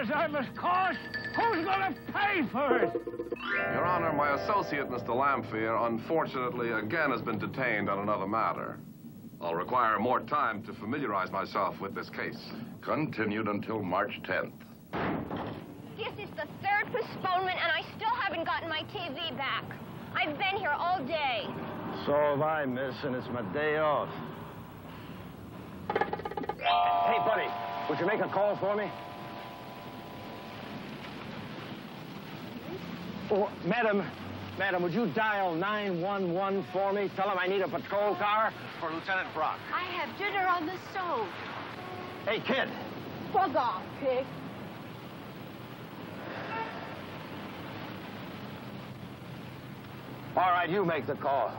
life preservers cost? Who's gonna pay for it? Your Honor, my associate, Mr. Lamphere, unfortunately again has been detained on another matter. I'll require more time to familiarize myself with this case. Continued until March 10th. This is the third postponement, and I still haven't gotten my TV back. I've been here all day. So have I, miss, and it's my day off. Hey, buddy, would you make a call for me? Oh, madam, madam, would you dial 911 for me? Tell them I need a patrol car for Lieutenant Brock. I have dinner on the stove. Hey, kid. Bug off, pig. All right, you make the call.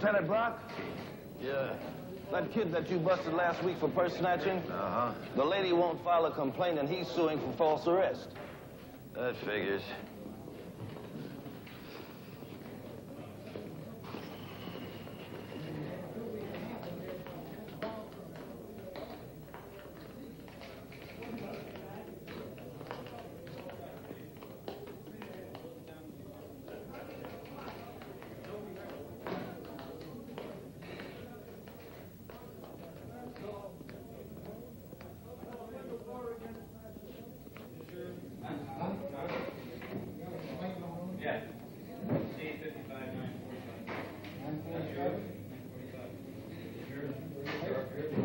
Lieutenant Brock? Yeah. That kid that you busted last week for purse snatching? Uh-huh. The lady won't file a complaint and he's suing for false arrest. That figures.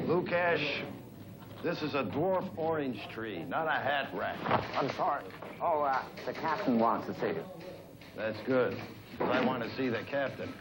Lukash, this is a dwarf orange tree, not a hat rack. I'm sorry. Oh, uh, the captain wants to see you. That's good. I want to see the captain.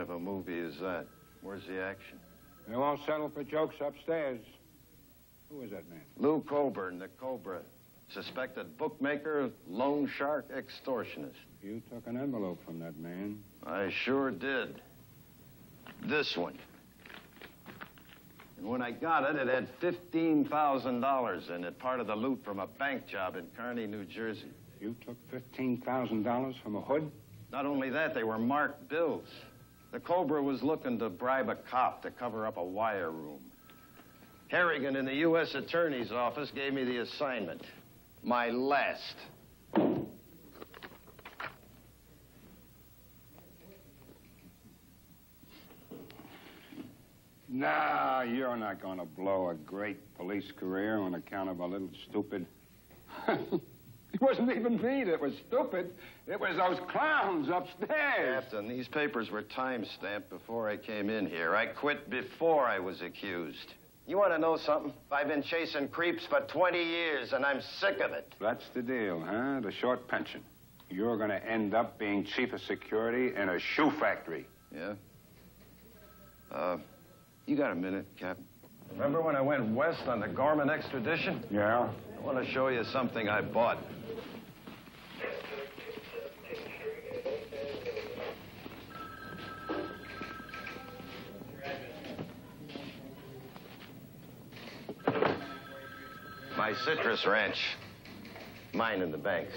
Of a movie is that? Where's the action? They won't settle for jokes upstairs. Who is that man? Lou Coburn, the Cobra. Suspected bookmaker, loan shark, extortionist. You took an envelope from that man. I sure did. This one. And when I got it, it had $15,000 in it, part of the loot from a bank job in Kearney, New Jersey. You took $15,000 from a hood? Not only that, they were marked bills. The Cobra was looking to bribe a cop to cover up a wire room. Harrigan in the U.S. Attorney's Office gave me the assignment. My last. Nah, you're not going to blow a great police career on account of a little stupid. it wasn't even me that was stupid. It was those clowns upstairs. Captain, these papers were time-stamped before I came in here. I quit before I was accused. You want to know something? I've been chasing creeps for 20 years, and I'm sick of it. That's the deal, huh? The short pension. You're going to end up being chief of security in a shoe factory. Yeah? Uh, you got a minute, Captain? Remember when I went west on the Gorman extradition? Yeah? I want to show you something I bought. My citrus ranch. Mine in the banks.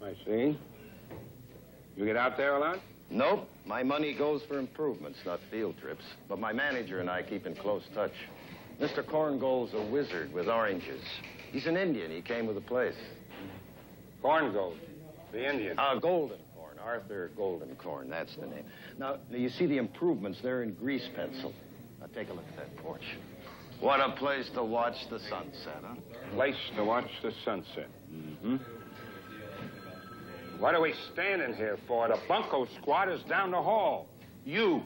I see. You get out there a lot? Nope. My money goes for improvements, not field trips. But my manager and I keep in close touch. Mr. Korngold's a wizard with oranges. He's an Indian. He came with the place. Korngold, the Indian. Uh, Golden Corn. Arthur Goldencorn. That's the name. Now, you see the improvements there in grease pencil. Now, take a look at that porch. What a place to watch the sunset, huh? Place to watch the sunset. Mm-hmm. What are we standing here for? The bunco squad is down the hall. You,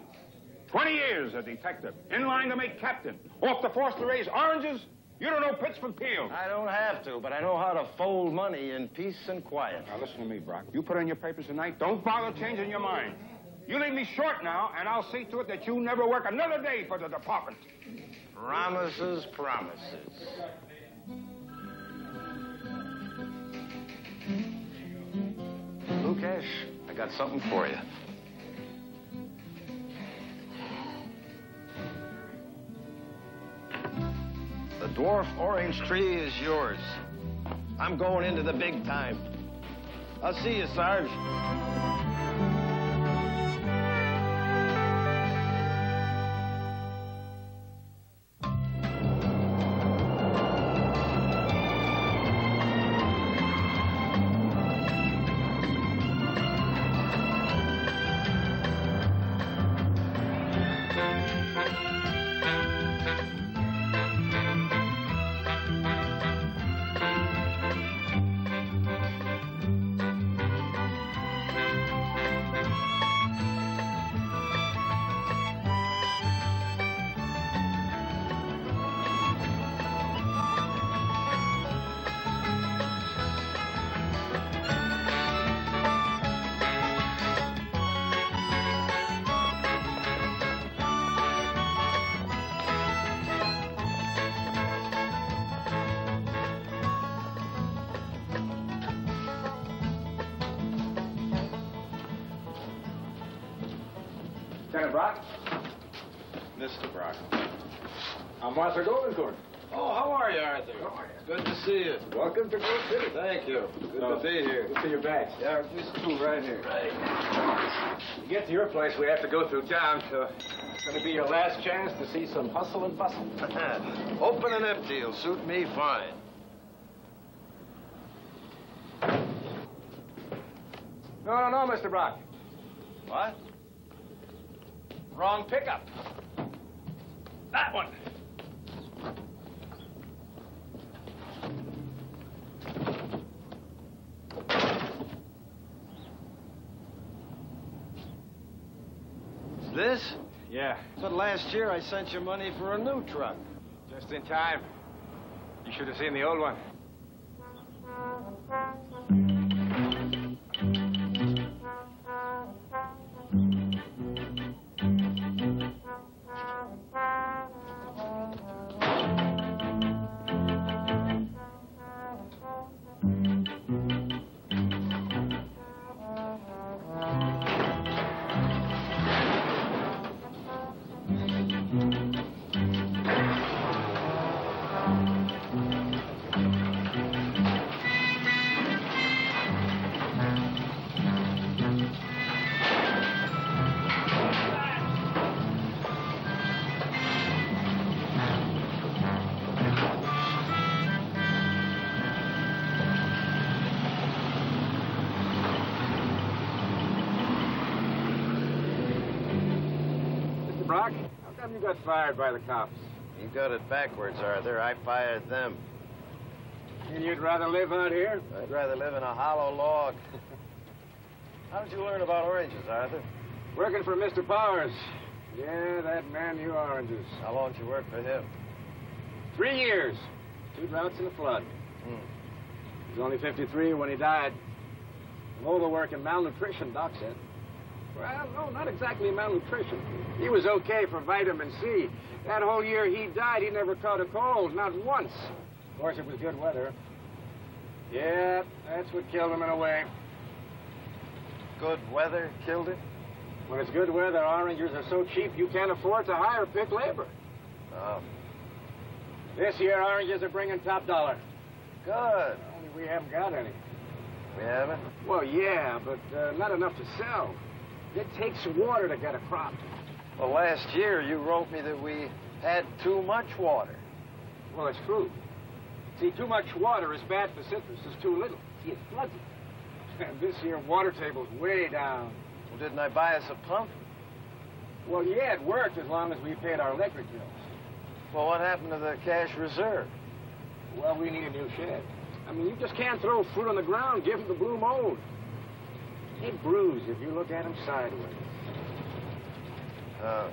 20 years a detective, in line to make captain, off the force to raise oranges? You don't know from peel. I don't have to, but I know how to fold money in peace and quiet. Now, listen to me, Brock. You put in your papers tonight. Don't bother changing your mind. You leave me short now, and I'll see to it that you never work another day for the department. Promises, promises. Lukash, I got something for you. The dwarf orange tree is yours. I'm going into the big time. I'll see you, Sarge. To get to your place, we have to go through town, so it's going to be your last chance to see some hustle and bustle. Open and empty will suit me fine. No, no, no, Mr. Brock. What? Wrong pickup. That one. This? Yeah, But last year I sent you money for a new truck. just in time. You should have seen the old one. You got fired by the cops? You got it backwards, Arthur. I fired them. And you'd rather live out here? I'd rather live in a hollow log. How did you learn about oranges, Arthur? Working for Mr. Powers. Yeah, that man knew oranges. How long did you work for him? Three years. Two droughts and a flood. Hmm. He was only 53 when he died. Overwork and malnutrition, Doc said. Well, no, not exactly malnutrition. He was okay for vitamin C. That whole year he died, he never caught a cold, not once. Of course, it was good weather. Yeah, that's what killed him in a way. Good weather killed him? When it's good weather, oranges are so cheap you can't afford to hire pick labor. Oh, This year, oranges are bringing top dollar. good. Only we haven't got any. We haven't? Well, yeah, but uh, not enough to sell. It takes water to get a crop. Well, last year you wrote me that we had too much water. Well, it's true. See, too much water is bad for citrus. It's too little. See, it floods it. And this year, water table's way down. Well, didn't I buy us a pump? Well, yeah, it worked as long as we paid our electric bills. Well, what happened to the cash reserve? Well, we need a new shed. I mean, you just can't throw fruit on the ground, give them the blue mold. They bruise if you look at them sideways. Uh,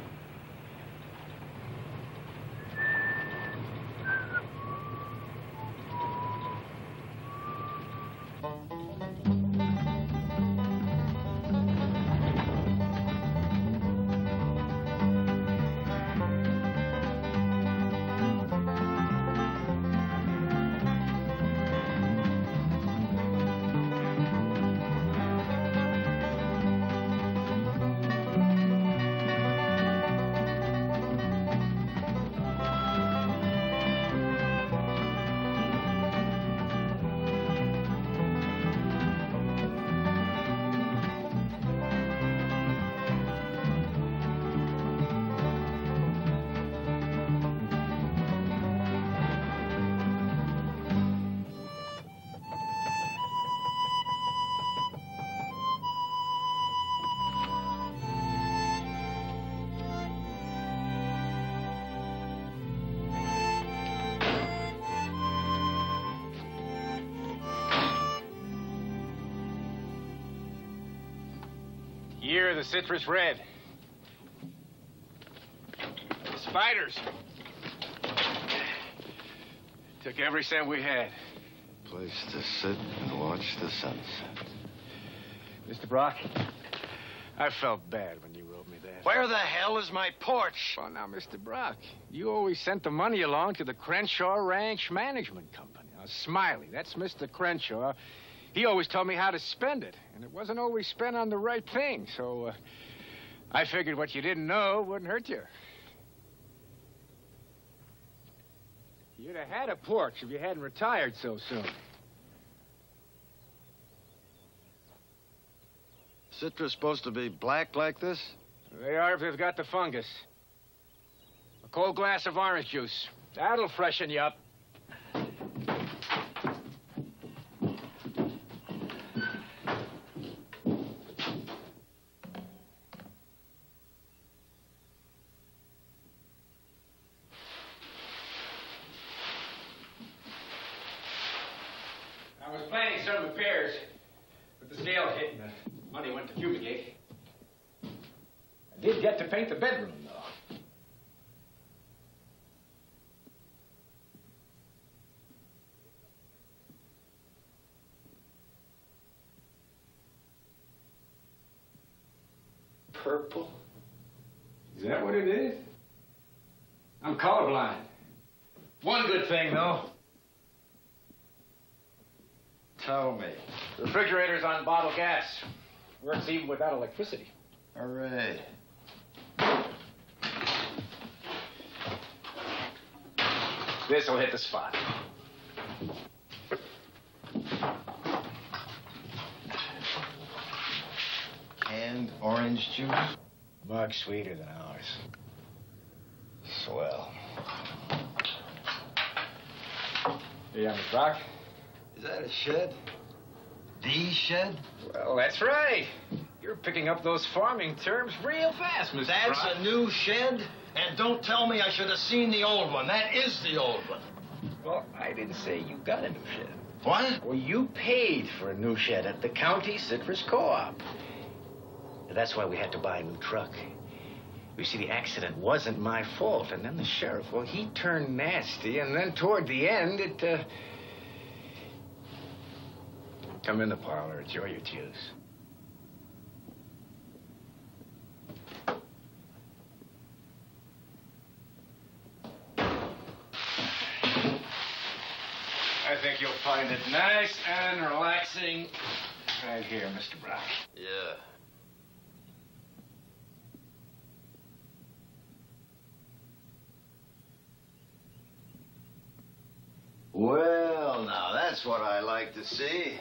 the citrus red. The spiders. Took every cent we had. place to sit and watch the sunset. Mr. Brock, I felt bad when you wrote me that. Where the hell is my porch? Well, now, Mr. Brock, you always sent the money along to the Crenshaw Ranch Management Company. Now, Smiley, that's Mr. Crenshaw. He always told me how to spend it, and it wasn't always spent on the right thing, so uh, I figured what you didn't know wouldn't hurt you. You'd have had a porch if you hadn't retired so soon. Citrus supposed to be black like this? They are if they've got the fungus. A cold glass of orange juice. That'll freshen you up. I was planning some repairs, but the scale hit and the money went to fumigate. I did get to paint the bedroom, though. Purple? Is that what it is? I'm colorblind. One good thing, though. Tell me. The refrigerator's on bottle gas. Works even without electricity. Hooray. This'll hit the spot. And orange juice? Much sweeter than ours. Swell. Yeah, Miss Brock? Is that a shed? The shed? Well, that's right. You're picking up those farming terms real fast, Mr. That's Brock. a new shed, and don't tell me I should have seen the old one. That is the old one. Well, I didn't say you got a new shed. What? Well, you paid for a new shed at the county citrus co-op. That's why we had to buy a new truck. You see, the accident wasn't my fault, and then the sheriff, well, he turned nasty, and then toward the end, it, uh... Come in the parlor, enjoy your juice. I think you'll find it nice and relaxing right here, Mr. Brock. Yeah. Well, now, that's what I like to see.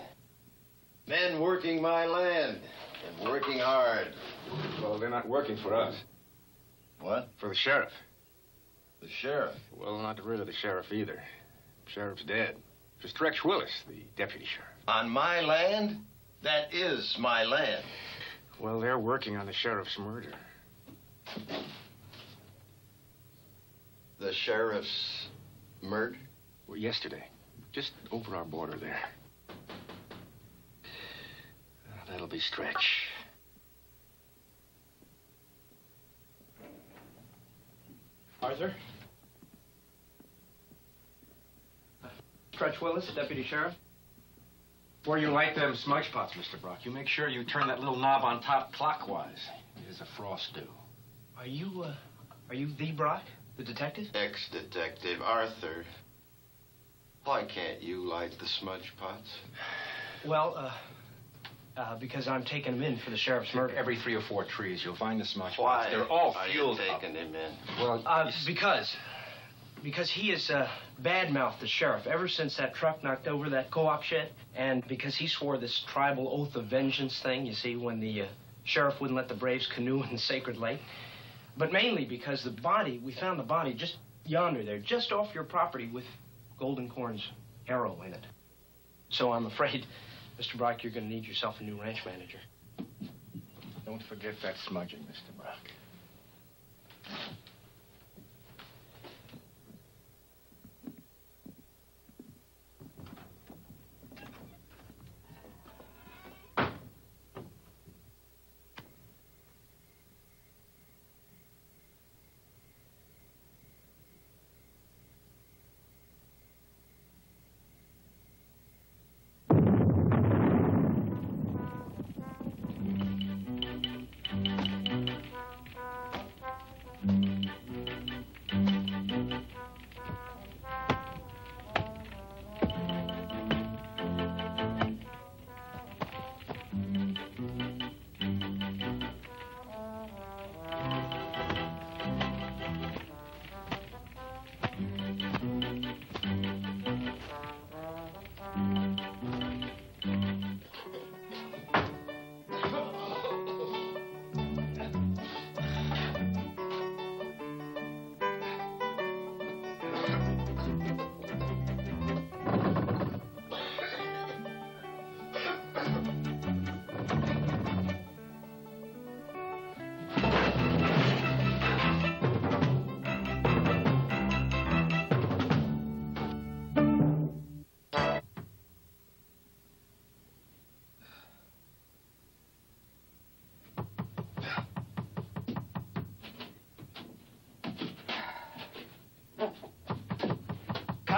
Men working my land and working hard. Well, they're not working for us. What? For the sheriff. The sheriff. Well, not rid of the sheriff either. The Sheriff's dead. Just Rex Willis, the deputy sheriff. On my land? That is my land. Well, they're working on the sheriff's murder. The sheriff's murder? Well, yesterday. Just over our border there. That'll be Stretch. Arthur? Stretch Willis, Deputy Sheriff. Before you light them smudge pots, Mr. Brock, you make sure you turn that little knob on top clockwise. There's a frost dew. Are you, uh, are you the Brock, the detective? Ex-detective Arthur. Why can't you light the smudge pots? Well, uh, uh, because I'm taking him in for the sheriff's murder. Every three or four trees, you'll find the smudge Why pots. They're all are you fueled up. taking him in? Well, Uh, because, because he has, uh, badmouthed the sheriff ever since that truck knocked over that co-op shed, and because he swore this tribal oath of vengeance thing, you see, when the, uh, sheriff wouldn't let the Braves canoe in the Sacred Lake. But mainly because the body, we found the body just yonder there, just off your property with Goldencorn's arrow in it. So I'm afraid, Mr. Brock, you're going to need yourself a new ranch manager. don't forget that smudging, Mr. Brock.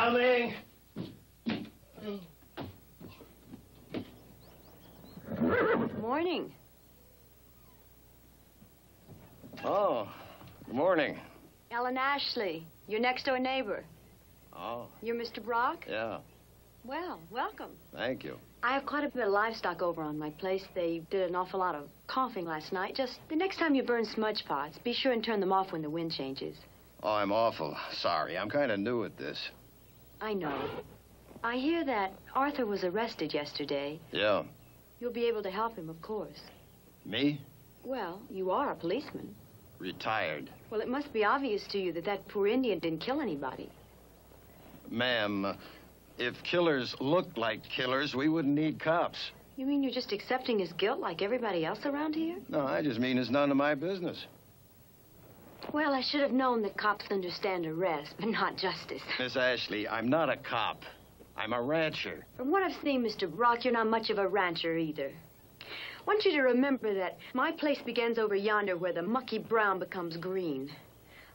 Coming! Morning. Oh, good morning. Ellen Ashley, your next door neighbor. Oh, You're Mr. Brock? yeah. Well, welcome. Thank you. I have quite a bit of livestock over on my place. They did an awful lot of coughing last night. Just the next time you burn smudge pots, be sure and turn them off when the wind changes. Oh, I'm awful sorry. I'm kind of new at this. I know. I hear that Arthur was arrested yesterday. Yeah. You'll be able to help him, of course. Me? Well, you are a policeman. Retired. Well, it must be obvious to you that that poor Indian didn't kill anybody. Ma'am, uh, if killers looked like killers, we wouldn't need cops. You mean you're just accepting his guilt like everybody else around here? No, I just mean it's none of my business. Well, I should have known that cops understand arrest, but not justice. Miss Ashley, I'm not a cop. I'm a rancher. From what I've seen, Mr. Brock, you're not much of a rancher either. I want you to remember that my place begins over yonder where the mucky brown becomes green.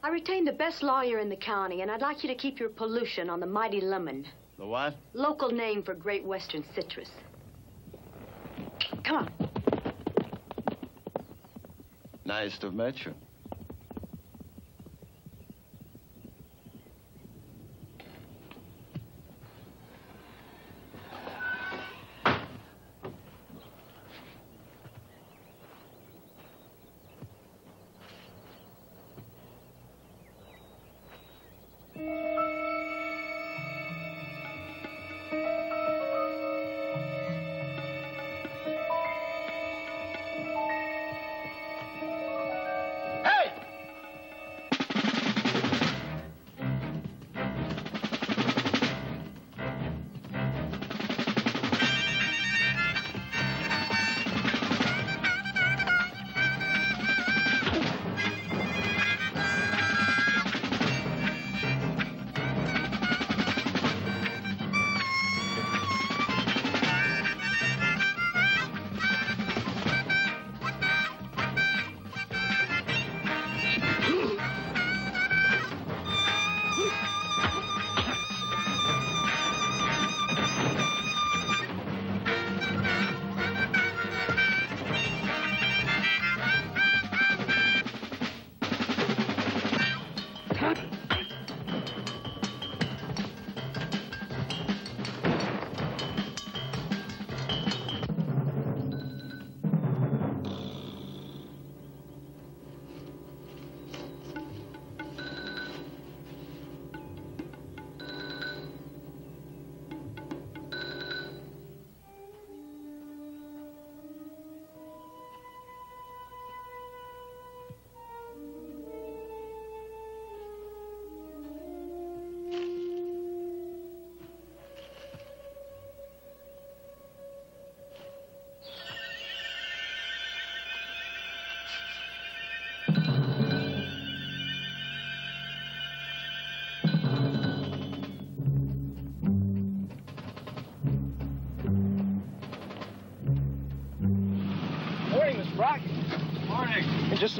I retain the best lawyer in the county, and I'd like you to keep your pollution on the mighty lemon. The what? Local name for Great Western citrus. Come on. Nice to have met you.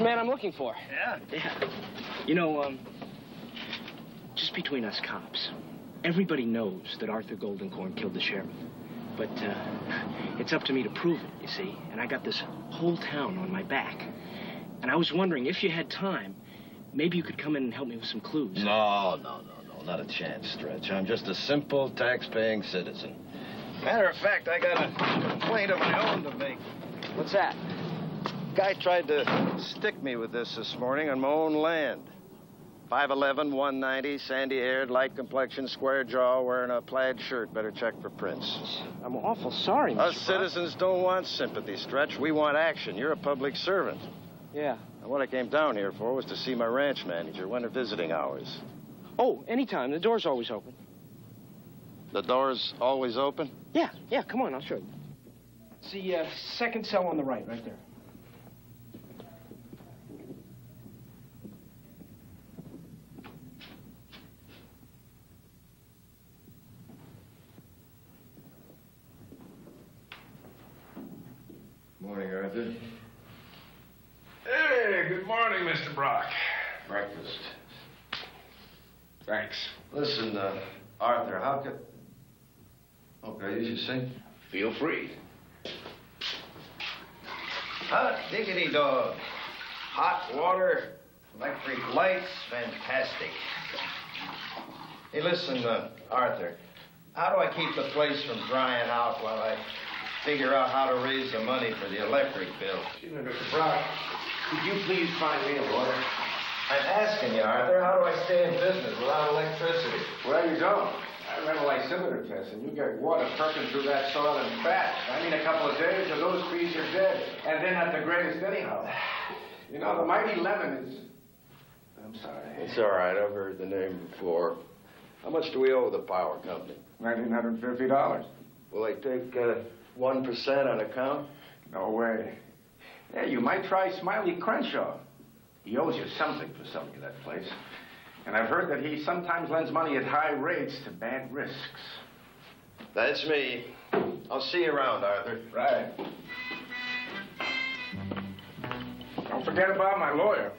The man I'm looking for. Yeah? Yeah. You know, um, just between us cops, everybody knows that Arthur Goldencorn killed the sheriff. But uh, it's up to me to prove it, you see. And I got this whole town on my back. And I was wondering if you had time, maybe you could come in and help me with some clues. No, no, no, no, not a chance, Stretch. I'm just a simple tax-paying citizen. Matter of fact, I got a complaint of my own to make. What's that? Guy tried to stick me with this this morning on my own land. 5'11", 190, sandy-haired, light complexion, square jaw, wearing a plaid shirt. Better check for prints. I'm awful sorry, Mr. Us Brock. citizens don't want sympathy, Stretch. We want action. You're a public servant. Yeah. And what I came down here for was to see my ranch manager. When are visiting hours? Oh, anytime. The door's always open. The door's always open? Yeah, yeah, come on, I'll show you. It's the uh, second cell on the right, right there. Morning, Arthur. Hey, good morning, Mr. Brock. Breakfast. Thanks. Listen, uh, Arthur, how could... Okay, you should sing. Feel free. Hot diggity dog. Hot water, electric lights, fantastic. Hey, listen, uh, Arthur. How do I keep the place from drying out while I figure out how to raise the money for the electric bill? Excuse me, Mr. Brock. Could you please find me a water? I'm asking you, Arthur, how do I stay in business without electricity? Well, you don't. I ran a lysimeter test, and you get water perking through that soil and fat. I mean, a couple of days, and those trees are dead. And they're not the greatest anyhow. You know, the mighty lemon is... I'm sorry. It's all right. I've heard the name before. How much do we owe the power company? $1,950. Will they take uh, One percent on account? No way. Yeah, you might try Smiley Crenshaw. He owes you something for selling you that place. And I've heard that he sometimes lends money at high rates to bad risks. That's me. I'll see you around, Arthur. Right. Don't forget about my lawyer.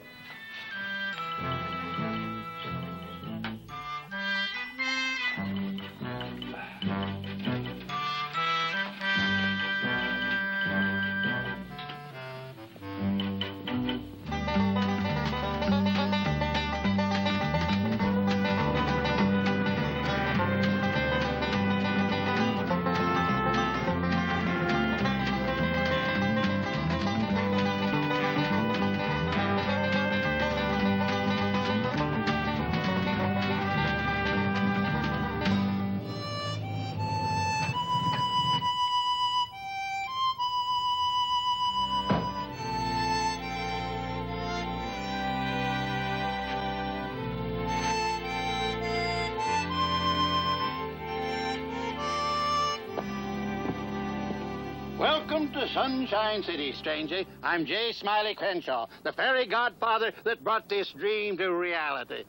Sunshine City, stranger. I'm J. Smiley Crenshaw, the fairy godfather that brought this dream to reality.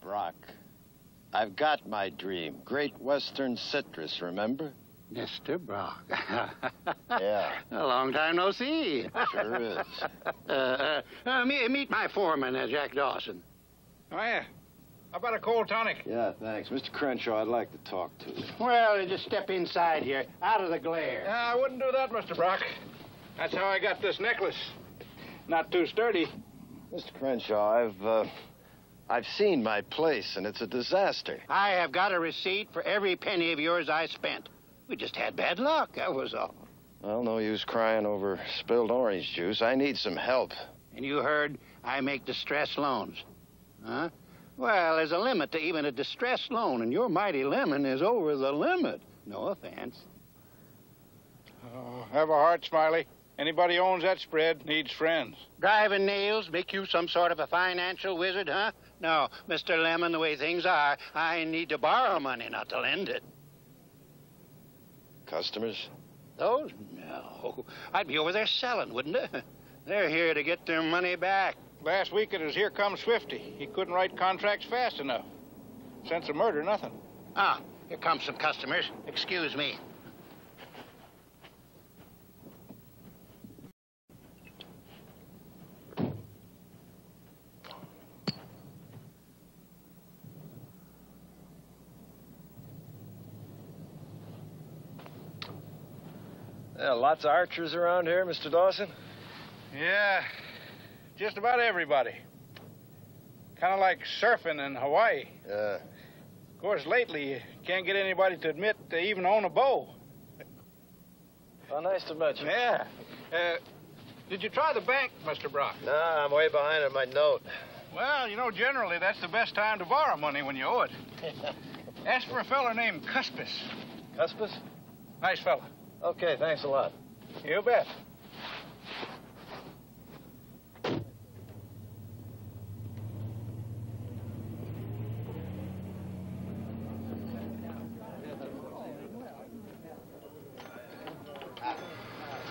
Brock, I've got my dream. Great Western Citrus, remember? Mr. Brock. Yeah. A long time no see. Sure is. Uh, uh, uh, meet my foreman, uh, Jack Dawson. Oh, yeah. How about a cold tonic? Yeah, thanks. Mr. Crenshaw, I'd like to talk to you. Well, just step inside here, out of the glare. I wouldn't do that, Mr. Brock. That's how I got this necklace. Not too sturdy. Mr. Crenshaw, I've, uh, I've seen my place, and it's a disaster. I have got a receipt for every penny of yours I spent. We just had bad luck, that was all. Well, no use crying over spilled orange juice. I need some help. And you heard I make distress loans. Huh? Well, there's a limit to even a distress loan, and your mighty lemon is over the limit. No offense. Oh, have a heart, Smiley. Anybody owns that spread needs friends. Driving nails make you some sort of a financial wizard, huh? No, Mr. Lemon, the way things are, I need to borrow money, not to lend it. Customers? Those? No. I'd be over there selling, wouldn't I? They're here to get their money back. Last week it was Here Comes Swifty. He couldn't write contracts fast enough. Sense of murder, nothing. Ah, here come some customers. Excuse me. Yeah, lots of archers around here, Mr. Dawson. Yeah, just about everybody. Kind of like surfing in Hawaii. Yeah. Of course, lately you can't get anybody to admit they even own a bow. Oh, nice to meet you. Yeah. Uh, did you try the bank, Mr. Brock? No, I'm way behind on my note. Well, you know, generally that's the best time to borrow money when you owe it. Ask for a feller named Cuspis. Cuspis? Nice fella. Okay, thanks a lot. You bet.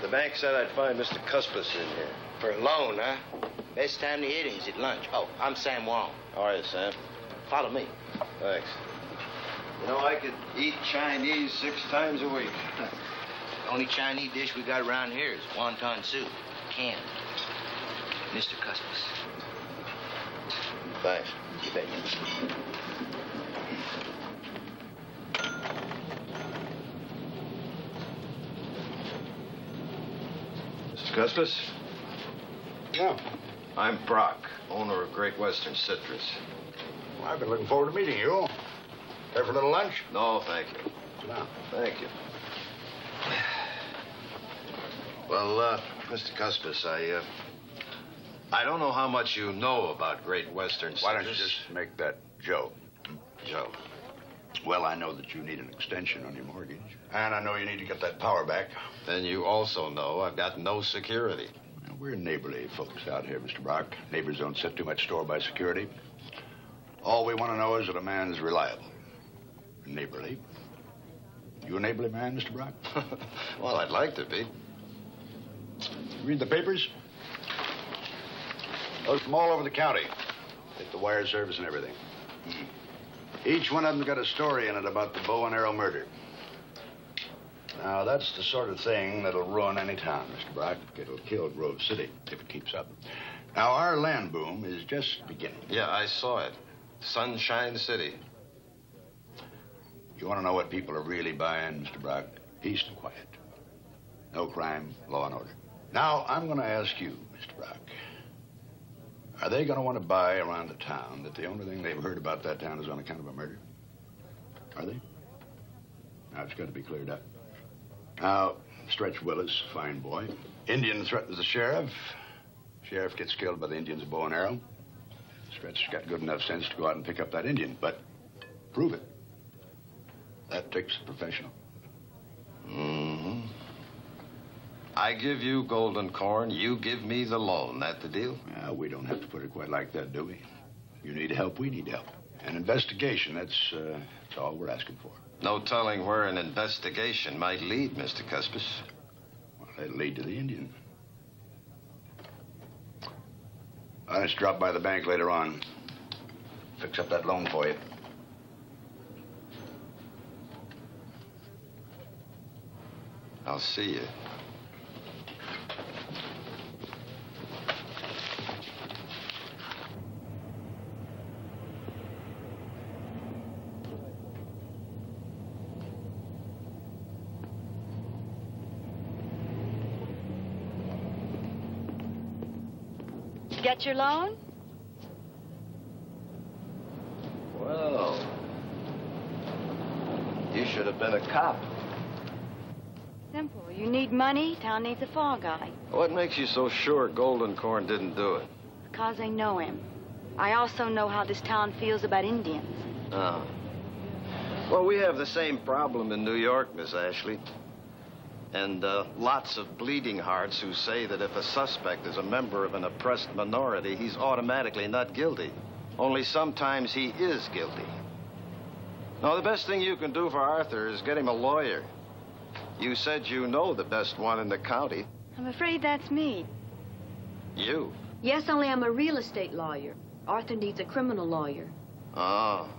The bank said I'd find Mr. Cuspis in here. For a loan, huh? Best time to hit him is at lunch. Oh, I'm Sam Wong. How are you, Sam? Follow me. Thanks. You know, I could eat Chinese six times a week. The only Chinese dish we got around here is wonton soup, canned. Mr. Cuspis. Thanks. You bet. Mr. Cuspis? Yeah. I'm Brock, owner of Great Western Citrus. Well, I've been looking forward to meeting you. Care for a little lunch? No, thank you. Sit down. Thank you. Well, uh, Mr. Cuspis, I, uh, I don't know how much you know about Great Western. Why don't you just make that Joe? Joe. Well, I know that you need an extension on your mortgage. And I know you need to get that power back. Then you also know I've got no security. Now, we're neighborly folks out here, Mr. Brock. Neighbors don't set too much store by security. All we want to know is that a man's reliable. Neighborly. You a neighborly man, Mr. Brock? well, I'd like to be. Read the papers? Those from all over the county. Take the wire service and everything. Hmm. Each one of them's got a story in it about the bow and arrow murder. Now, that's the sort of thing that'll ruin any town, Mr. Brock. It'll kill Grove City if it keeps up. Now, our land boom is just beginning. Yeah, I saw it. Sunshine City. You want to know what people are really buying, Mr. Brock? Peace and quiet. No crime, law and order. Now, I'm going to ask you, Mr. Brock. Are they going to want to buy around the town that the only thing they've heard about that town is on account of a murder? Are they? Now, it's got to be cleared up. Now, Stretch Willis, fine boy. Indian threatens the sheriff. Sheriff gets killed by the Indian's bow and arrow. Stretch's got good enough sense to go out and pick up that Indian, but prove it. That takes a professional. Mm-hmm. I give you Goldencorn, you give me the loan. That the deal? Well, we don't have to put it quite like that, do we? You need help, we need help. An investigation, that's, uh, that's all we're asking for. No telling where an investigation might lead, Mr. Cuspis. Well, it'll lead to the Indian. I'll just drop by the bank later on. Fix up that loan for you. I'll see you. Get your loan? Well, you should have been a cop. Simple. You need money, town needs a fall guy. What makes you so sure Goldencorn didn't do it? Because I know him. I also know how this town feels about Indians. Oh. Well, we have the same problem in New York, Miss Ashley. And uh, lots of bleeding hearts who say that if a suspect is a member of an oppressed minority, he's automatically not guilty. Only sometimes he is guilty. Now, the best thing you can do for Arthur is get him a lawyer. You said you know the best one in the county. I'm afraid that's me. You? Yes, only I'm a real estate lawyer. Arthur needs a criminal lawyer. Oh.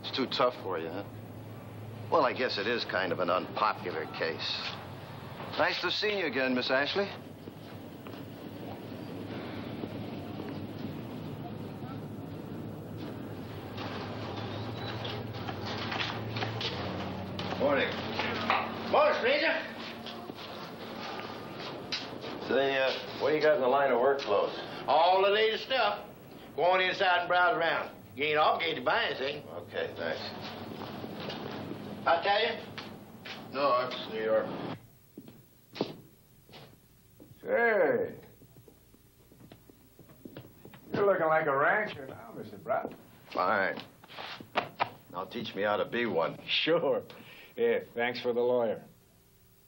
It's too tough for you, huh? Well, I guess it is kind of an unpopular case. Nice to see you again, Miss Ashley. Morning. Morning, stranger. Say, uh, what do you got in the line of work clothes? All the latest stuff. Go on inside and browse around. You ain't obligated to buy anything. Okay, thanks. I tell you. No, I'm it's New York. Say. You're looking like a rancher now, Mr. Brock. Fine. Now teach me how to be one. Sure. Yeah, thanks for the lawyer.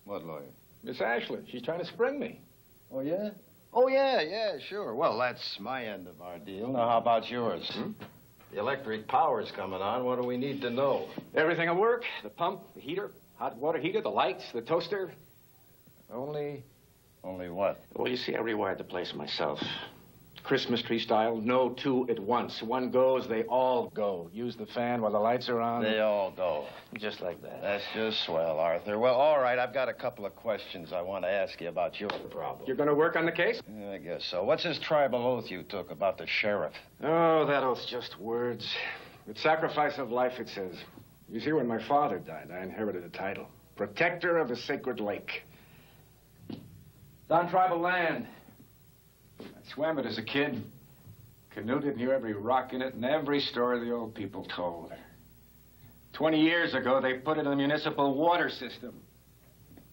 What lawyer? Miss Ashley, she's trying to spring me. Oh, yeah? Oh, yeah, yeah, sure. Well, that's my end of our deal. Now, how about yours? Hmm? The electric power's coming on. What do we need to know? Everything will work. The pump, the heater, hot water heater, the lights, the toaster. Only... Only what? Well, you see, I rewired the place myself. Christmas tree style, no two at once. One goes, they all go. Use the fan while the lights are on. They all go. Just like that. That's just swell, Arthur. Well, all right, I've got a couple of questions I want to ask you about your problem. You're going to work on the case? Yeah, I guess so. What's this tribal oath you took about the sheriff? Oh, that oath's just words. With sacrifice of life, it says. You see, when my father died, I inherited a title. Protector of the sacred lake. It's on tribal land. I swam it as a kid. Canoed it, knew every rock in it, and every story the old people told. Twenty years ago, they put it in the municipal water system.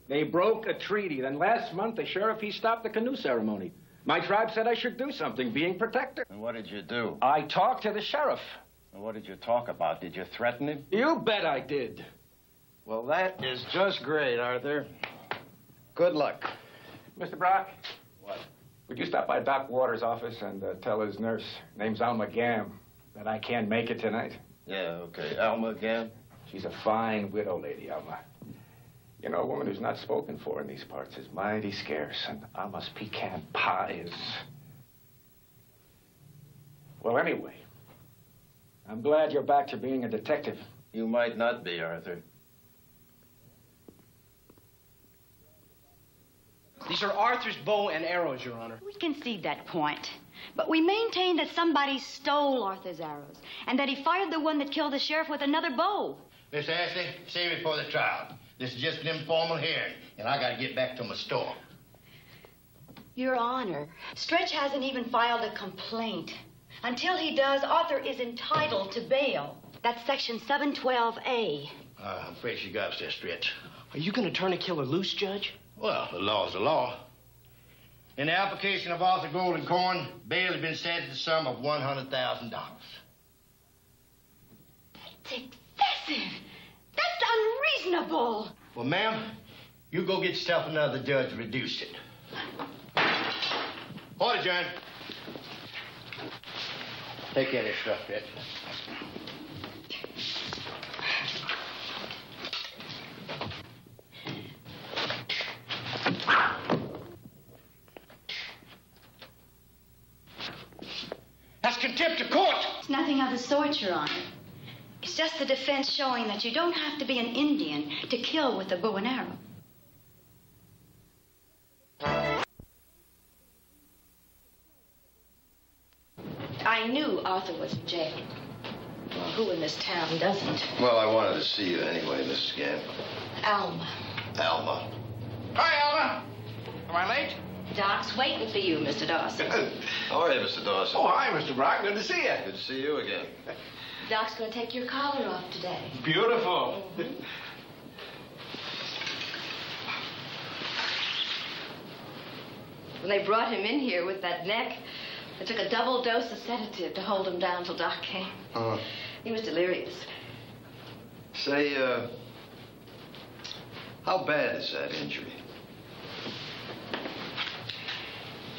They broke a treaty. Then last month, the sheriff, he stopped the canoe ceremony. My tribe said I should do something, being protector. And what did you do? I talked to the sheriff. And what did you talk about? Did you threaten him? You bet I did. Well, that is just great, Arthur. Good luck. Mr. Brock? What? Would you stop by Doc Waters' office and uh, tell his nurse, name's Alma Gam, that I can't make it tonight? Yeah, okay. Alma Gam? She's a fine widow lady, Alma. You know, a woman who's not spoken for in these parts is mighty scarce, and Alma's pecan pie is... Well, anyway, I'm glad you're back to being a detective. You might not be, Arthur. These are Arthur's bow and arrows, Your Honor. We concede that point. But we maintain that somebody stole Arthur's arrows and that he fired the one that killed the sheriff with another bow. Miss Ashley, save it for the trial. This is just an informal hearing, and I gotta get back to my store. Your Honor, Stretch hasn't even filed a complaint. Until he does, Arthur is entitled to bail. That's section 712A. Uh, I'm afraid she got us there, Stretch. Are you going to turn a killer loose, Judge? Well, the law's the law. In the application of Arthur Goldencorn, bail has been set at the sum of $100,000. That's excessive. That's unreasonable. Well, ma'am, you go get yourself another judge to reduce it. Order, John. Take care of this stuff, Stretch. That's contempt of court. It's nothing of the sort, Your Honor. It's just the defense showing that you don't have to be an Indian to kill with a bow and arrow. I knew Arthur was in jail. Well, who in this town doesn't? Well, I wanted to see you anyway, Mrs. Gamble. Alma. Alma. Hi, Alma. Am I late? Doc's waiting for you, Mr. Dawson. How are you, Mr. Dawson? Oh, hi, Mr. Brock. Good to see you. Good to see you again. Doc's going to take your collar off today. Beautiful. When they brought him in here with that neck, they took a double dose of sedative to hold him down till Doc came. Uh, He was delirious. say, uh, how bad is that injury?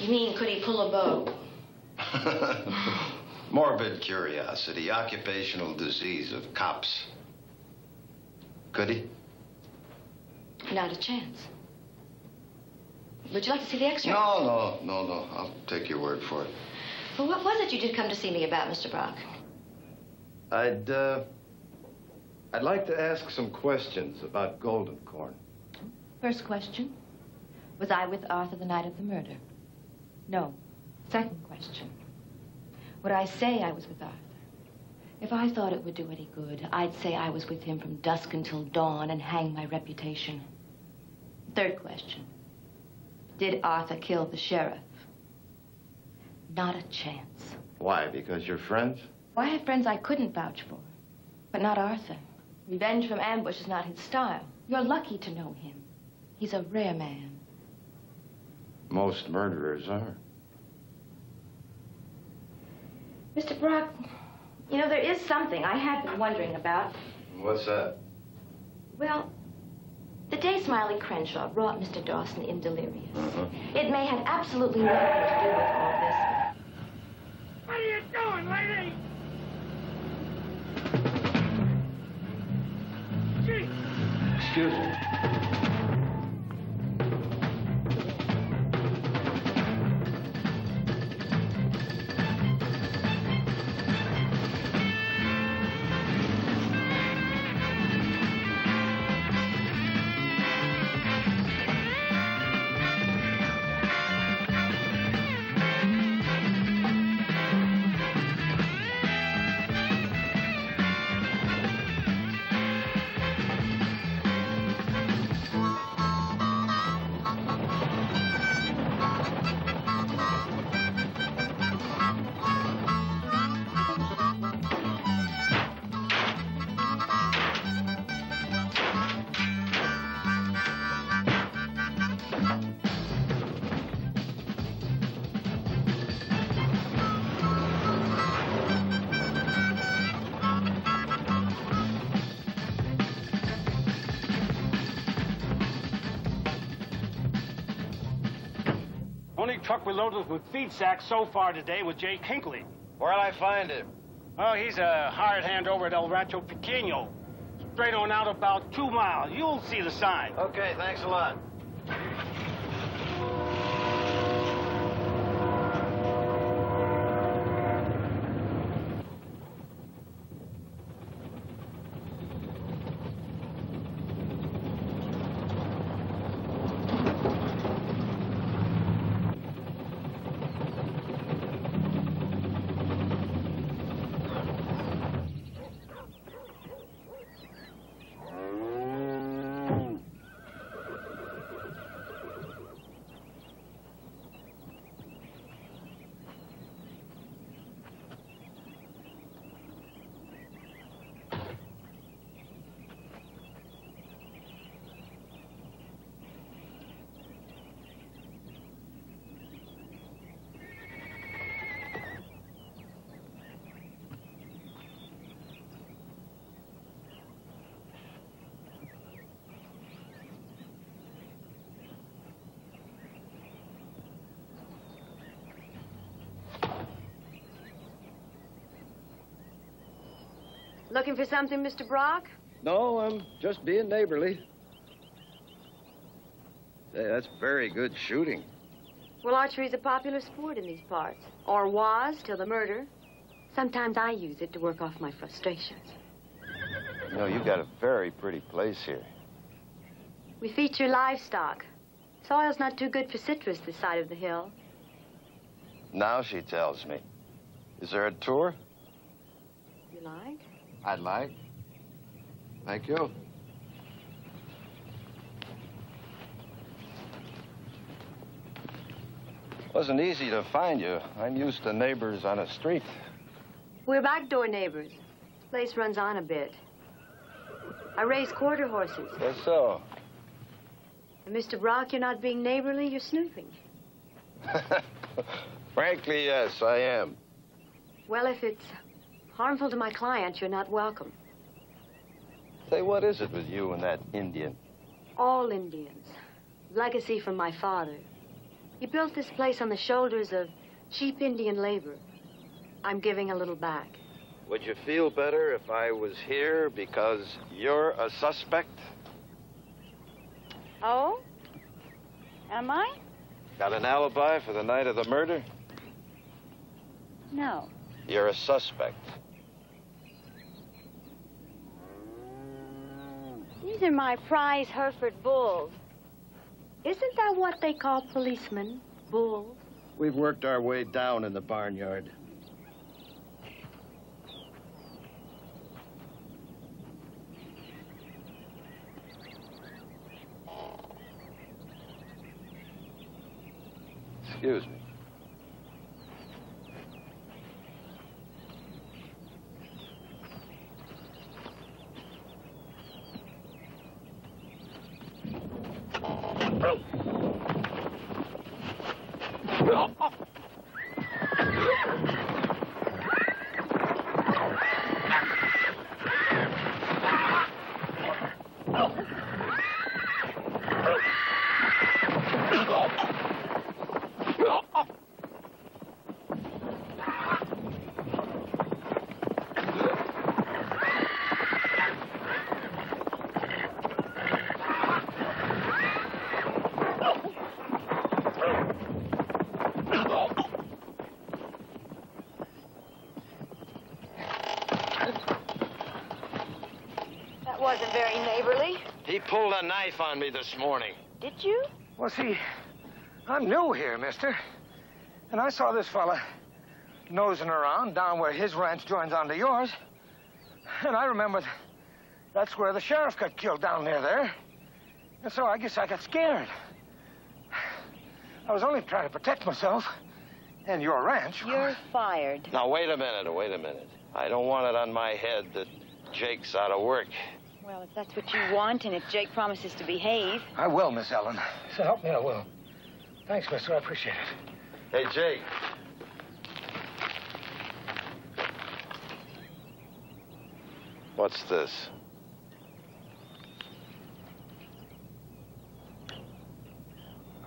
You mean, could he pull a bow? Morbid curiosity, occupational disease of cops. Could he? Not a chance. Would you like to see the x-ray? No, no, no, no. I'll take your word for it. Well, what was it you did come to see me about, Mr. Brock? I'd, uh, I'd like to ask some questions about Goldencorn. First question Was I with Arthur the night of the murder? No. Second question Would I say I was with Arthur? If I thought it would do any good, I'd say I was with him from dusk until dawn and hang my reputation. Third question Did Arthur kill the sheriff? Not a chance. Why? Because you're friends? Well, I have friends I couldn't vouch for, but not Arthur. Revenge from ambush is not his style. You're lucky to know him. He's a rare man. Most murderers are. Mr. Brock, you know, there is something I have been wondering about. What's that? Well, the day Smiley Crenshaw brought Mr. Dawson in delirious. Uh-huh. It may have absolutely nothing to do with all this. What are you doing, lady? Gee, Excuse me. Feed sacks so far today with Jake Kinkley. Where'll I find him? Oh, he's a hired hand over at El Rancho Pequeño. Straight on out about two miles. You'll see the sign. Okay, thanks a lot. Looking for something, Mr. Brock? No, I'm just being neighborly. Hey, that's very good shooting. Well, archery's a popular sport in these parts. Or was, till the murder. Sometimes I use it to work off my frustrations. You know, you've got a very pretty place here. We feature livestock. Soil's not too good for citrus this side of the hill. Now she tells me. Is there a tour? You like? I'd like. Thank you. Wasn't easy to find you. I'm used to neighbors on a street. We're backdoor neighbors. Place runs on a bit. I raise quarter horses. Yes, so. And Mr. Brock, you're not being neighborly, you're snooping. Frankly, yes, I am. Well, if it's harmful to my client, you're not welcome. Say, what is it with you and that Indian? All Indians. Legacy from my father. He built this place on the shoulders of cheap Indian labor. I'm giving a little back. Would you feel better if I was here because you're a suspect? Oh? Am I? Got an alibi for the night of the murder? No. You're a suspect. These are my prize Hereford bulls. Isn't that what they call policemen? Bulls? We've worked our way down in the barnyard. Excuse me. That wasn't very neighborly. He pulled a knife on me this morning. Did you? Well, see, I'm new here, mister. And I saw this fella nosing around down where his ranch joins onto yours. And I remembered that's where the sheriff got killed down near there. And so I guess I got scared. I was only trying to protect myself and your ranch. You're fired. Now, wait a minute, wait a minute. I don't want it on my head that Jake's out of work. Well, if that's what you want, and if Jake promises to behave. I will, Miss Ellen. So help me, I will. Thanks, mister. I appreciate it. Hey, Jake. What's this?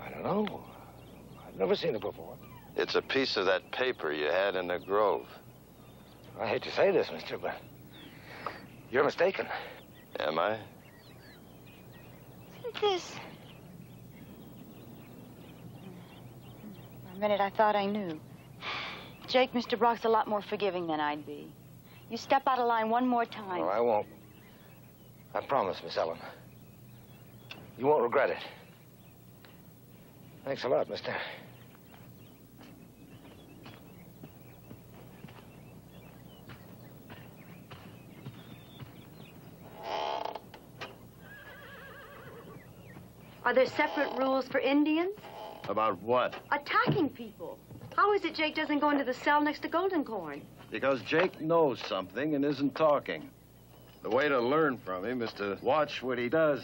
I don't know. I've never seen it before. It's a piece of that paper you had in the grove. I hate to say this, mister, but you're mistaken. Am I? At this. For a minute, I thought I knew. Jake, Mr. Brock's a lot more forgiving than I'd be. You step out of line one more time. No, I won't. I promise, Miss Ellen. You won't regret it. Thanks a lot, mister. Are there separate rules for Indians? About what? Attacking people. How is it Jake doesn't go into the cell next to Goldencorn? Because Jake knows something and isn't talking. The way to learn from him is to watch what he does.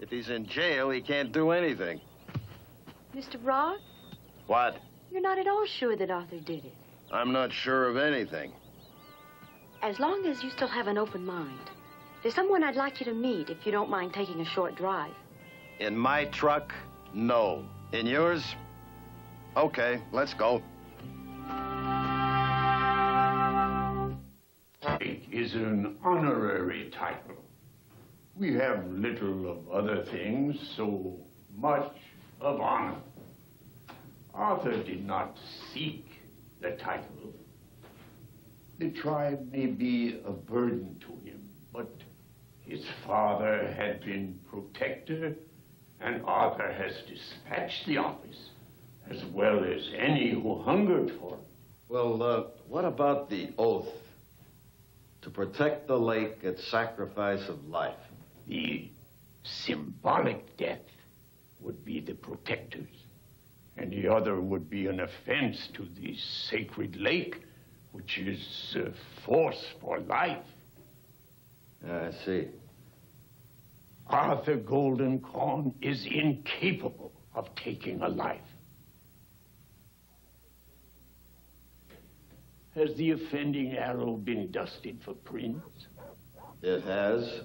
If he's in jail, he can't do anything. Mr. Brock, What? you're not at all sure that Arthur did it. I'm not sure of anything. As long as you still have an open mind, there's someone I'd like you to meet if you don't mind taking a short drive. In my truck, no. In yours? Okay, let's go. It is an honorary title. We have little of other things, so much of honor. Arthur did not seek the title. The tribe may be a burden to him, but his father had been protector, and Arthur has dispatched the office as well as any who hungered for it. Well, uh, what about the oath? To protect the lake at sacrifice of life. The symbolic death would be the protectors, and the other would be an offense to the sacred lake, which is uh, force for life. I see. Arthur Goldencorn is incapable of taking a life. Has the offending arrow been dusted for prints? It has,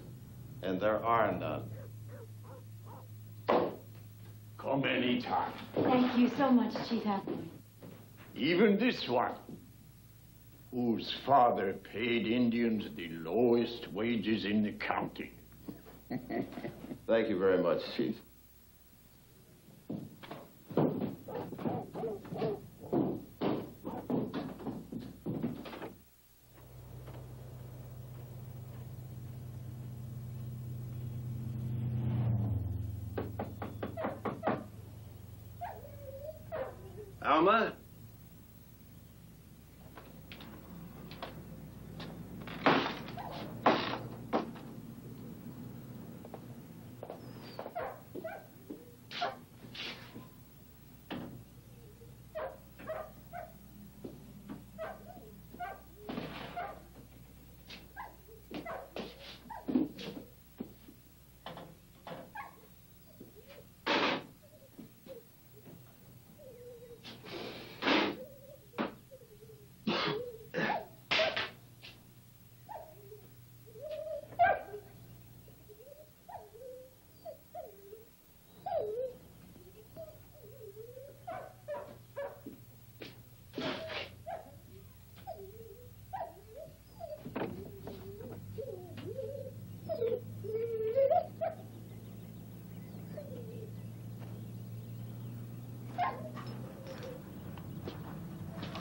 and there are none. Come any time. Thank you so much, Chief Hathaway. Even this one, whose father paid Indians the lowest wages in the county. Thank you very much, Chief. Alma?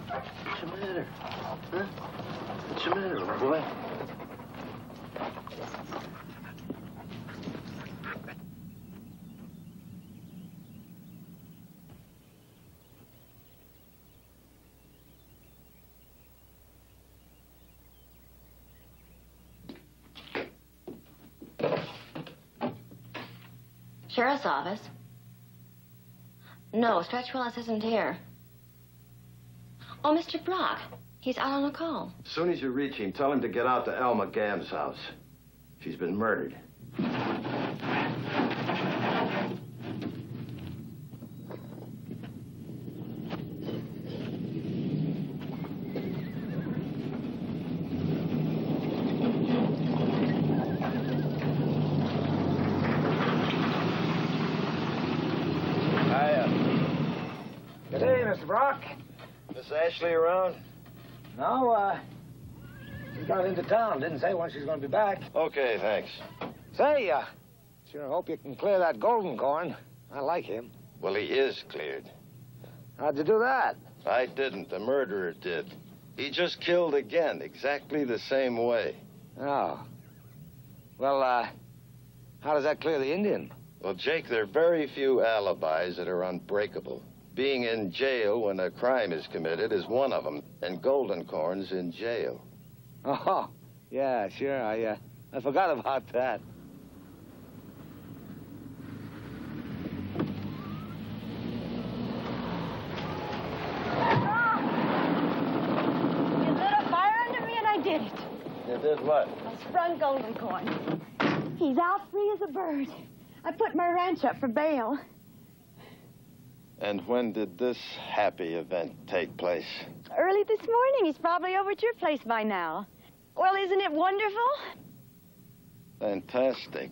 What's the matter? Huh? What's the matter, old boy? Sheriff's office? No, Stretch Willis isn't here. Oh, Mr. Brock. He's out on a call. As soon as you reach him, tell him to get out to Alma Gamb's house. She's been murdered. Good day, Mr. Brock. Miss Ashley around? No, uh, She got into town. Didn't say when she's going to be back. Okay, thanks. Say, uh, sure hope you can clear that Goldencorn. I like him. Well, he is cleared. How'd you do that? I didn't. The murderer did. He just killed again, exactly the same way. Oh. Well, uh, how does that clear the Indian? Well, Jake, there are very few alibis that are unbreakable. Being in jail when a crime is committed is one of them, and Goldencorn's in jail. Oh, yeah, sure. I, uh, I forgot about that. You lit a fire under me and I did it. You did what? I sprung Goldencorn. He's out free as a bird. I put my ranch up for bail. And when did this happy event take place? Early this morning. He's probably over at your place by now. Well, isn't it wonderful? Fantastic.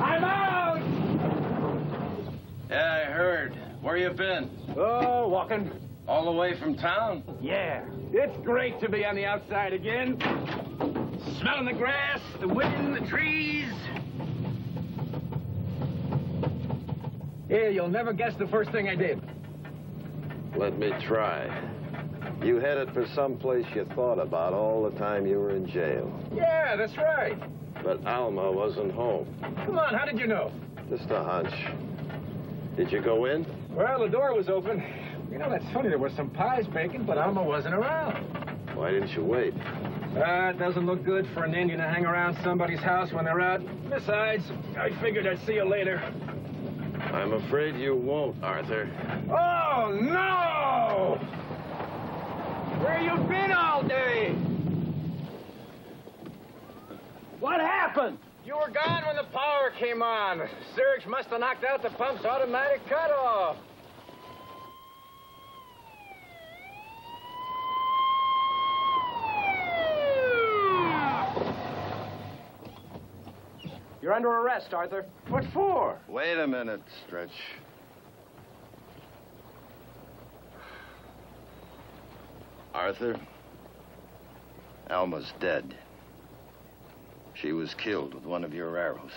I'm out! Yeah, I heard. Where you been? Oh, walking. All the way from town? Yeah. It's great to be on the outside again. Smelling the grass, the wind, the trees. Here, you'll never guess the first thing I did. Let me try. You headed for some place you thought about all the time you were in jail. Yeah, that's right. But Alma wasn't home. Come on, how did you know? Just a hunch. Did you go in? Well, the door was open. You know, that's funny. There was some pies baking, but Alma wasn't around. Why didn't you wait? Uh, it doesn't look good for an Indian to hang around somebody's house when they're out. Besides, I figured I'd see you later. I'm afraid you won't, Arthur. Oh, no! Where you been all day? What happened? You were gone when the power came on. Surge must have knocked out the pump's automatic cutoff. You're under arrest, Arthur. What for? Wait a minute, Stretch. Arthur, Alma's dead. She was killed with one of your arrows.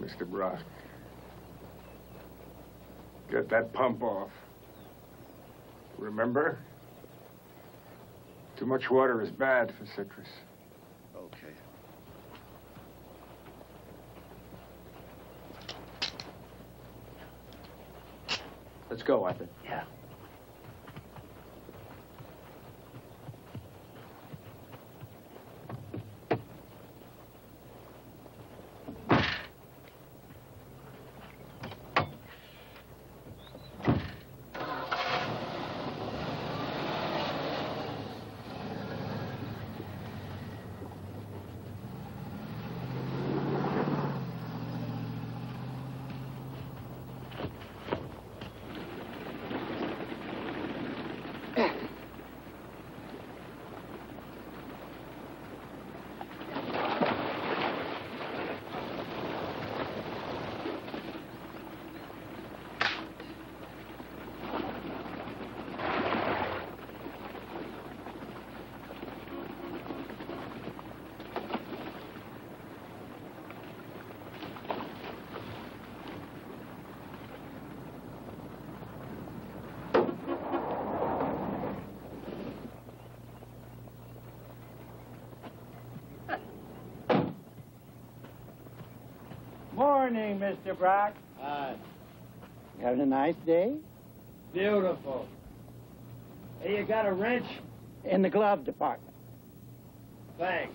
Mr. Brock. Get that pump off. Remember? Too much water is bad for citrus. Okay. Let's go, Arthur. Yeah. Morning, Mr. Brock. Hi. You having a nice day? Beautiful. Hey, you got a wrench? In the glove department. Thanks.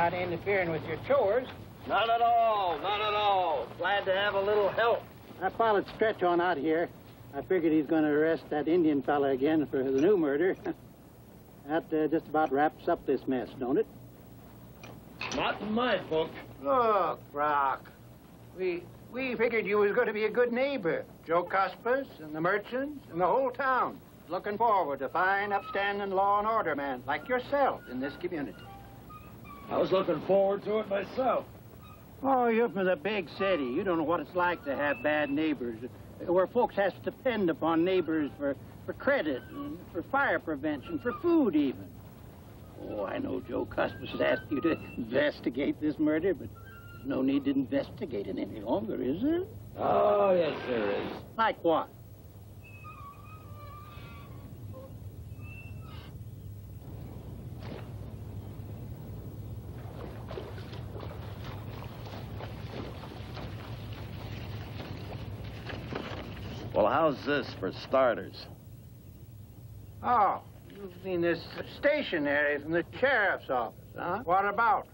Not interfering with your chores. Not at all, not at all. Glad to have a little help. I followed Stretch on out here. I figured he's going to arrest that Indian fella again for the new murder. that uh, just about wraps up this mess, don't it? Not in my book. Look, Brock, we we figured you was going to be a good neighbor. Joe Cuspis and the merchants and the whole town looking forward to fine, upstanding law and order man like yourself in this community. I was looking forward to it myself. Oh, you're from the big city. You don't know what it's like to have bad neighbors, where folks have to depend upon neighbors for, for credit, and for fire prevention, for food even. Oh, I know Joe Cuspis has asked you to investigate this murder, but there's no need to investigate it any longer, is there? Oh, yes, there is. Like what? Well, how's this for starters? Oh, you mean this stationery from the sheriff's office, huh? What about?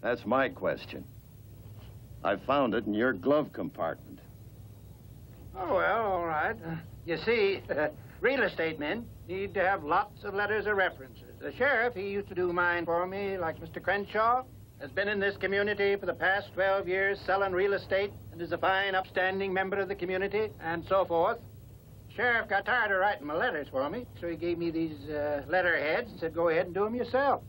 That's my question. I found it in your glove compartment. Oh, well, all right. Uh, You see, real estate men need to have lots of letters of references. The sheriff, he used to do mine for me, like Mr. Crenshaw, has been in this community for the past 12 years selling real estate and is a fine, upstanding member of the community, and so forth. Sheriff got tired of writing my letters for me, so he gave me these uh, letterheads and said, go ahead and do them yourself.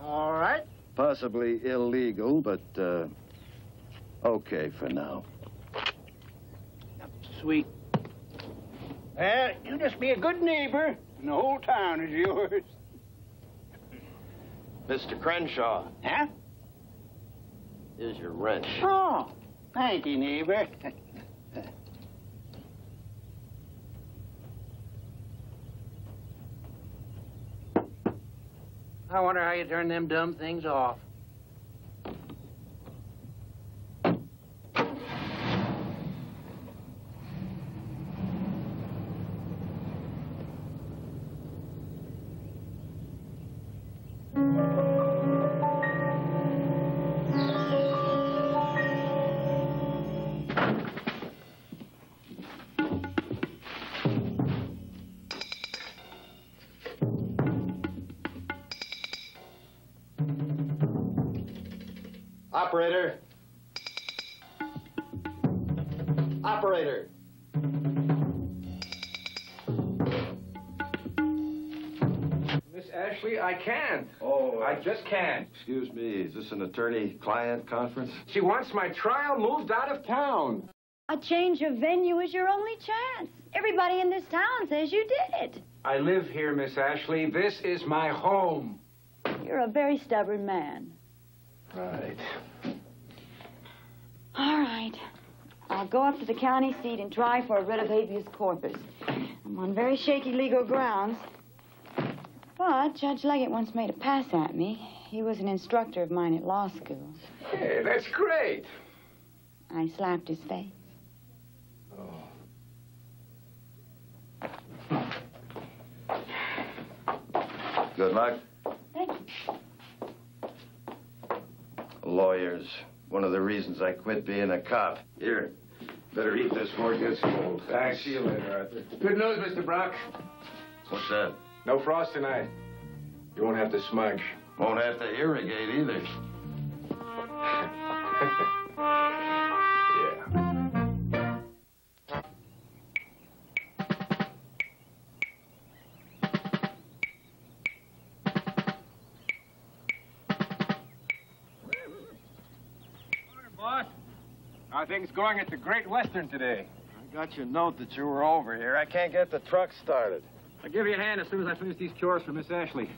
All right? Possibly illegal, but, uh, okay for now. Sweet. Well, you just be a good neighbor, and the whole town is yours. Mr. Crenshaw, Huh? here's your wrench. Oh, thank you, neighbor. I wonder how you turn them dumb things off. This an attorney-client conference? She wants my trial moved out of town. A change of venue is your only chance. Everybody in this town says you did it. I live here, Miss Ashley. This is my home. You're a very stubborn man. Right. All right. I'll go up to the county seat and try for a writ of habeas corpus. I'm on very shaky legal grounds. But Judge Leggett once made a pass at me. He was an instructor of mine at law school. Hey, that's great. I slapped his face. Oh. Good luck. Thank you. Lawyers. One of the reasons I quit being a cop. Here, better eat this before it gets cold. Thanks. See you later, Arthur. Good news, Mr. Brock. What's that? No frost tonight. You won't have to smudge. Won't have to irrigate either. Boss, how are things going at the Great Western today? I got your note that you were over here. I can't get the truck started. I'll give you a hand as soon as I finish these chores for Miss Ashley.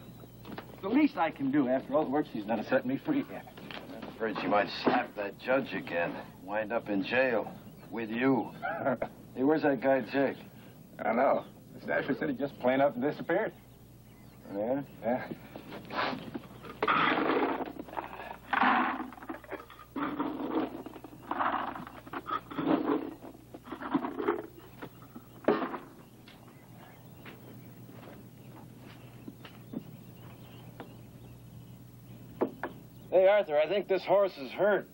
The least I can do after all the work she's done to set me free. I'm afraid she might slap that judge again. Wind up in jail. With you. hey, where's that guy, Jake? I don't know. Miss Ashley said he just plain up and disappeared. Yeah? Yeah. Arthur, I think this horse is hurt.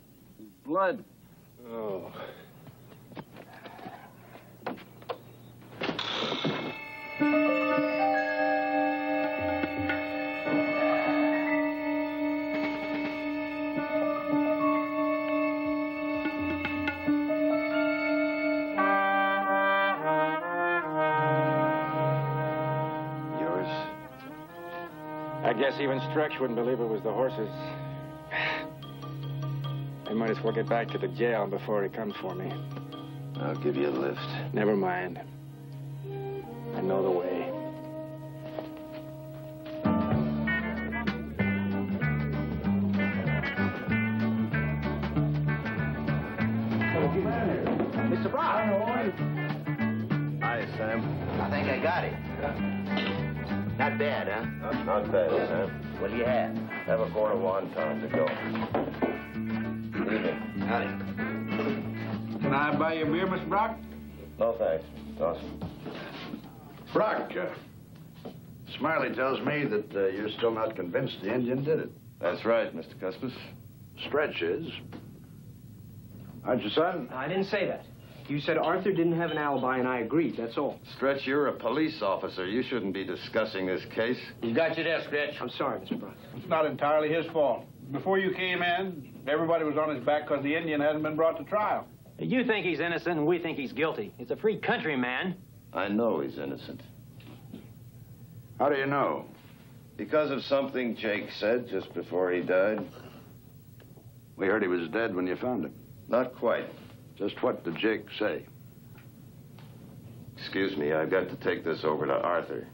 Blood. Oh. Yours. I guess even Stretch wouldn't believe it was the horses. I might as well get back to the jail before he comes for me. I'll give you a lift. Never mind. I know the way. Mr. Brock. Hi, Sam. I think I got it. Not bad, huh? Not, not bad, Sam. What do you have? Have a quarter wonton to go. Brock? No, thanks, Dawson. Brock, uh, Smiley tells me that uh, you're still not convinced the Indian did it. That's right, Mr. Cuspis. Stretch is. Aren't you, son? I didn't say that. You said Arthur didn't have an alibi, and I agreed. That's all. Stretch, you're a police officer. You shouldn't be discussing this case. You got your desk, Stretch. I'm sorry, Mr. Brock. It's not entirely his fault. Before you came in, everybody was on his back because the Indian hadn't been brought to trial. You think he's innocent and we think he's guilty. It's a free country, man. I know he's innocent. How do you know? Because of something Jake said just before he died. We heard he was dead when you found him. Not quite. Just what did Jake say? Excuse me, I've got to take this over to Arthur.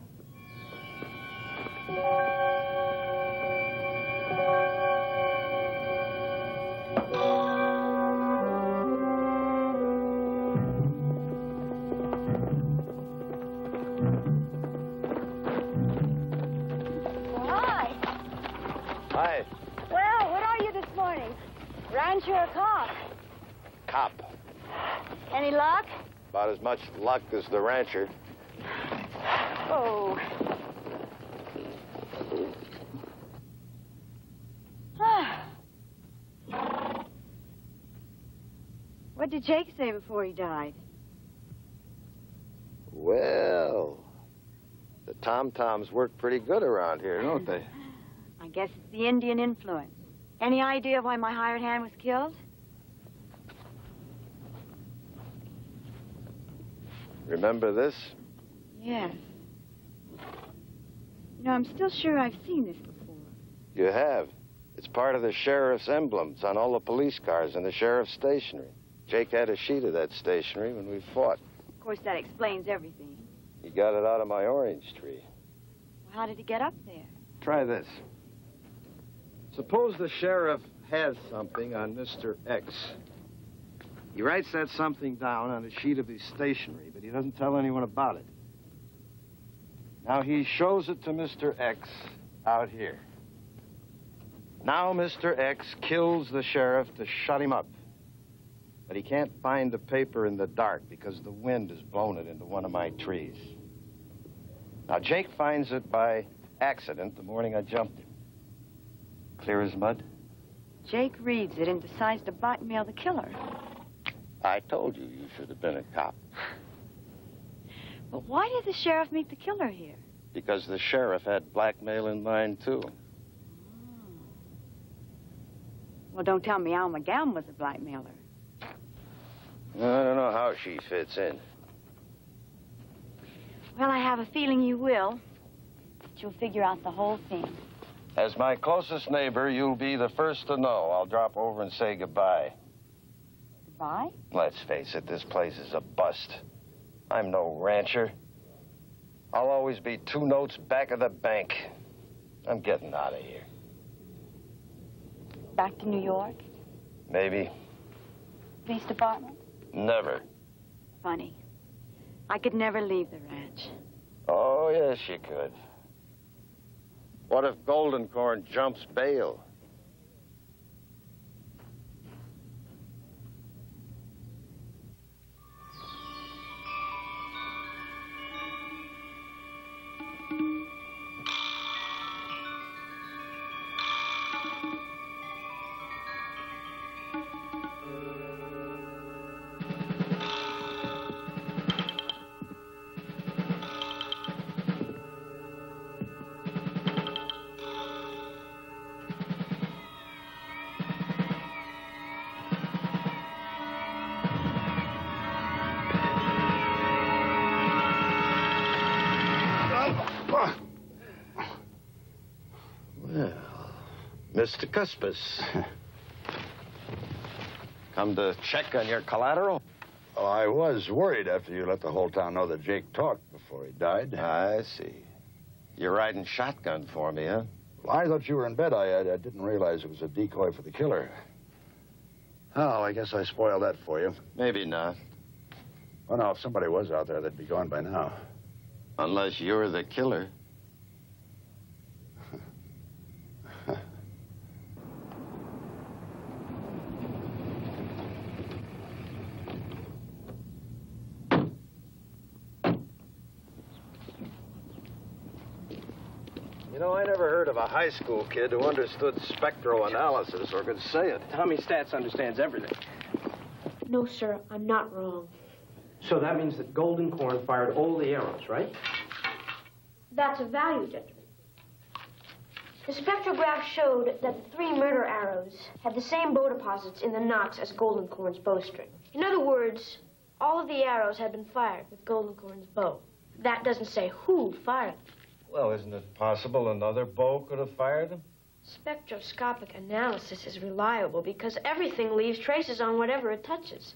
Any luck? About as much luck as the rancher. Oh. what did Jake say before he died? Well, the tom-toms work pretty good around here, don't they? I guess it's the Indian influence. Any idea why my hired hand was killed? Remember this? Yes. You know, I'm still sure I've seen this before. You have. It's part of the sheriff's emblem. It's on all the police cars and the sheriff's stationery. Jake had a sheet of that stationery when we fought. Of course, that explains everything. He got it out of my orange tree. Well, how did he get up there? Try this. Suppose the sheriff has something on Mr. X. He writes that something down on a sheet of his stationery, but he doesn't tell anyone about it. Now he shows it to Mr. X out here. Now Mr. X kills the sheriff to shut him up. But he can't find the paper in the dark because the wind has blown it into one of my trees. Now Jake finds it by accident the morning I jumped him. Clear as mud? Jake reads it and decides to blackmail the killer. I told you you should have been a cop. But why did the sheriff meet the killer here? Because the sheriff had blackmail in mind, too. Hmm. Well, don't tell me Alma Gown was a blackmailer. I don't know how she fits in. Well, I have a feeling you will. That you'll figure out the whole thing. As my closest neighbor, you'll be the first to know. I'll drop over and say goodbye. Let's face it, this place is a bust. I'm no rancher. I'll always be two notes back of the bank. I'm getting out of here. Back to New York? Maybe. Police department? Never. Funny. I could never leave the ranch. Oh, yes, you could. What if Goldencorn jumps bail? Mr. Cuspis. Come to check on your collateral? Oh, I was worried after you let the whole town know that Jake talked before he died. I see. You're riding shotgun for me, huh? Well, I thought you were in bed. I, I, I didn't realize it was a decoy for the killer. Oh, I guess I spoiled that for you. Maybe not. Well, no, if somebody was out there, they'd be gone by now. Unless you're the killer. You know, I never heard of a high school kid who understood spectroanalysis or could say it. Tommy Stats understands everything. No, sir, I'm not wrong. So that means that Goldencorn fired all the arrows, right? That's a value judgment. The spectrograph showed that the three murder arrows had the same bow deposits in the nocks as Goldencorn's bowstring. In other words, all of the arrows had been fired with Goldencorn's bow. That doesn't say who fired them. Well, isn't it possible another bow could have fired him? Spectroscopic analysis is reliable because everything leaves traces on whatever it touches.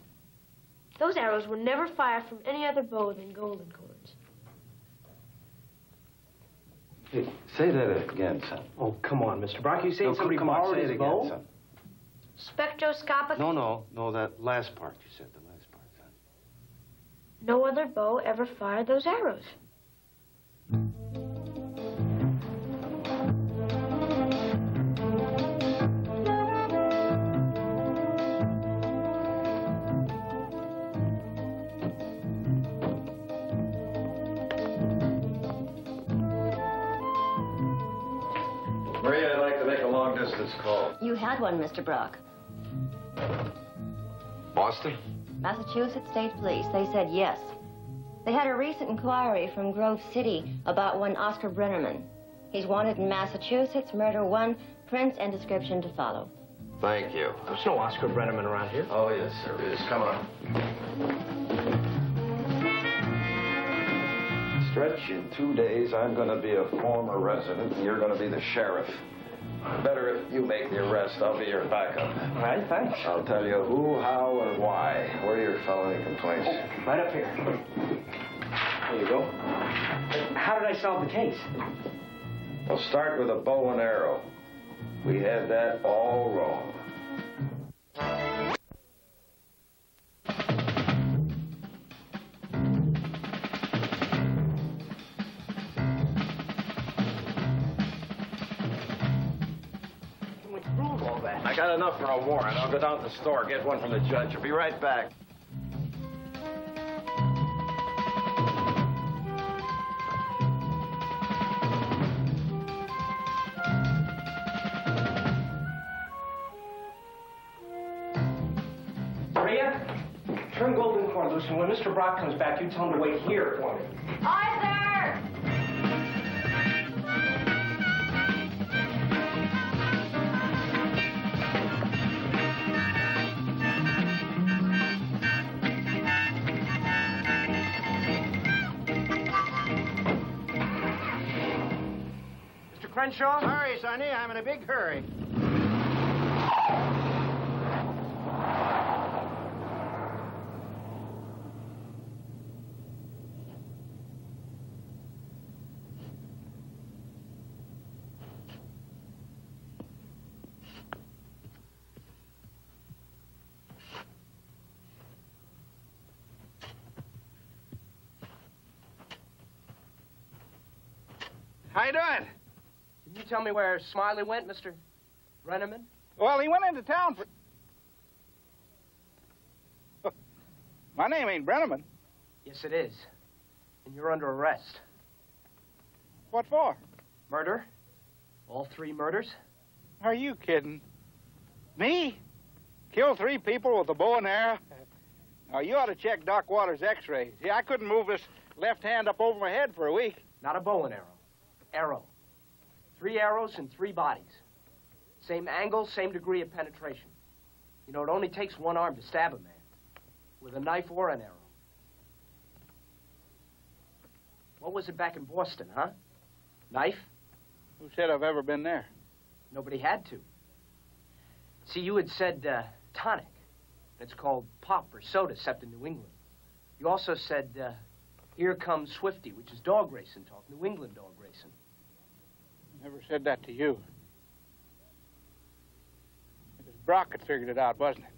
Those arrows were never fired from any other bow than Goldencorn's. Hey, say that again, son. Oh, come on, Mr. Brock. You saying No, somebody come on, borrowed say it his again, bow? son. Spectroscopic. No, no, no, that last part you said, the last part. Son. No other bow ever fired those arrows. Maria, had one, Mr. Brock. Boston? Massachusetts State Police. They said yes. They had a recent inquiry from Grove City about one Oscar Brennerman. He's wanted in Massachusetts, murder one, prints and description to follow. Thank you. There's no Oscar Brennerman around here. Oh, yes, there is. Come on. Stretch, in two days, I'm going to be a former resident, and you're going to be the sheriff. Better if you make the arrest. I'll be your backup. All right, thanks. I'll tell you who, how, and why. Where are your felony complaints? Right up here. There you go. How did I solve the case? We'll start with a bow and arrow. We had that all wrong. All that? I got enough for a warrant. I'll go down to the store, get one from the judge. I'll be right back. Maria, turn Goldencorn loose, and when Mr. Brock comes back, you tell him to wait here for me. Arthur! Crenshaw? Sonny, I'm in a big hurry. How you doing? Can you tell me where Smiley went, Mr. Brenneman? Well, he went into town for. My name ain't Brenneman. Yes, it is. And you're under arrest. What for? Murder? All three murders? Are you kidding? Me? Kill three people with a bow and arrow? Now, you ought to check Doc Waters' x-rays. See, I couldn't move this left hand up over my head for a week. Not a bow and arrow. Arrow. Three arrows and three bodies. Same angle, same degree of penetration. You know, it only takes one arm to stab a man. With a knife or an arrow. What was it back in Boston, huh? Knife? Who said I've ever been there? Nobody had to. See, you had said uh, tonic. It's called pop or soda, except in New England. You also said, uh, here comes Swifty, which is dog racing talk, New England dog racing. Never said that to you. It was Brock that figured it out, wasn't it?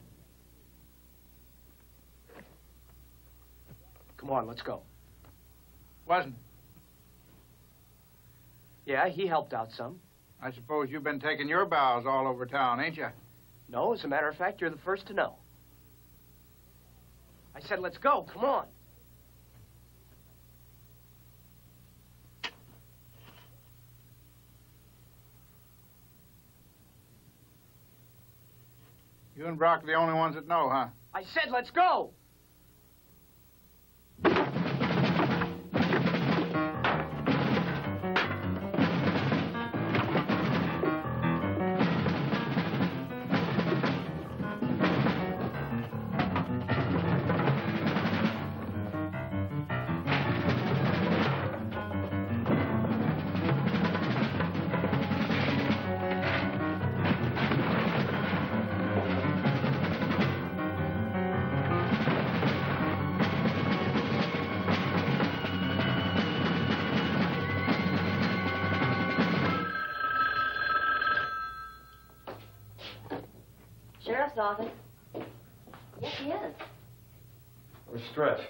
Come on, let's go. Wasn't it? Yeah, he helped out some. I suppose you've been taking your bows all over town, ain't you? No, as a matter of fact, you're the first to know. I said, let's go. Come on. You and Brock are the only ones that know, huh? I said, let's go. Sheriff's office. Yes, he is. Where's Stretch?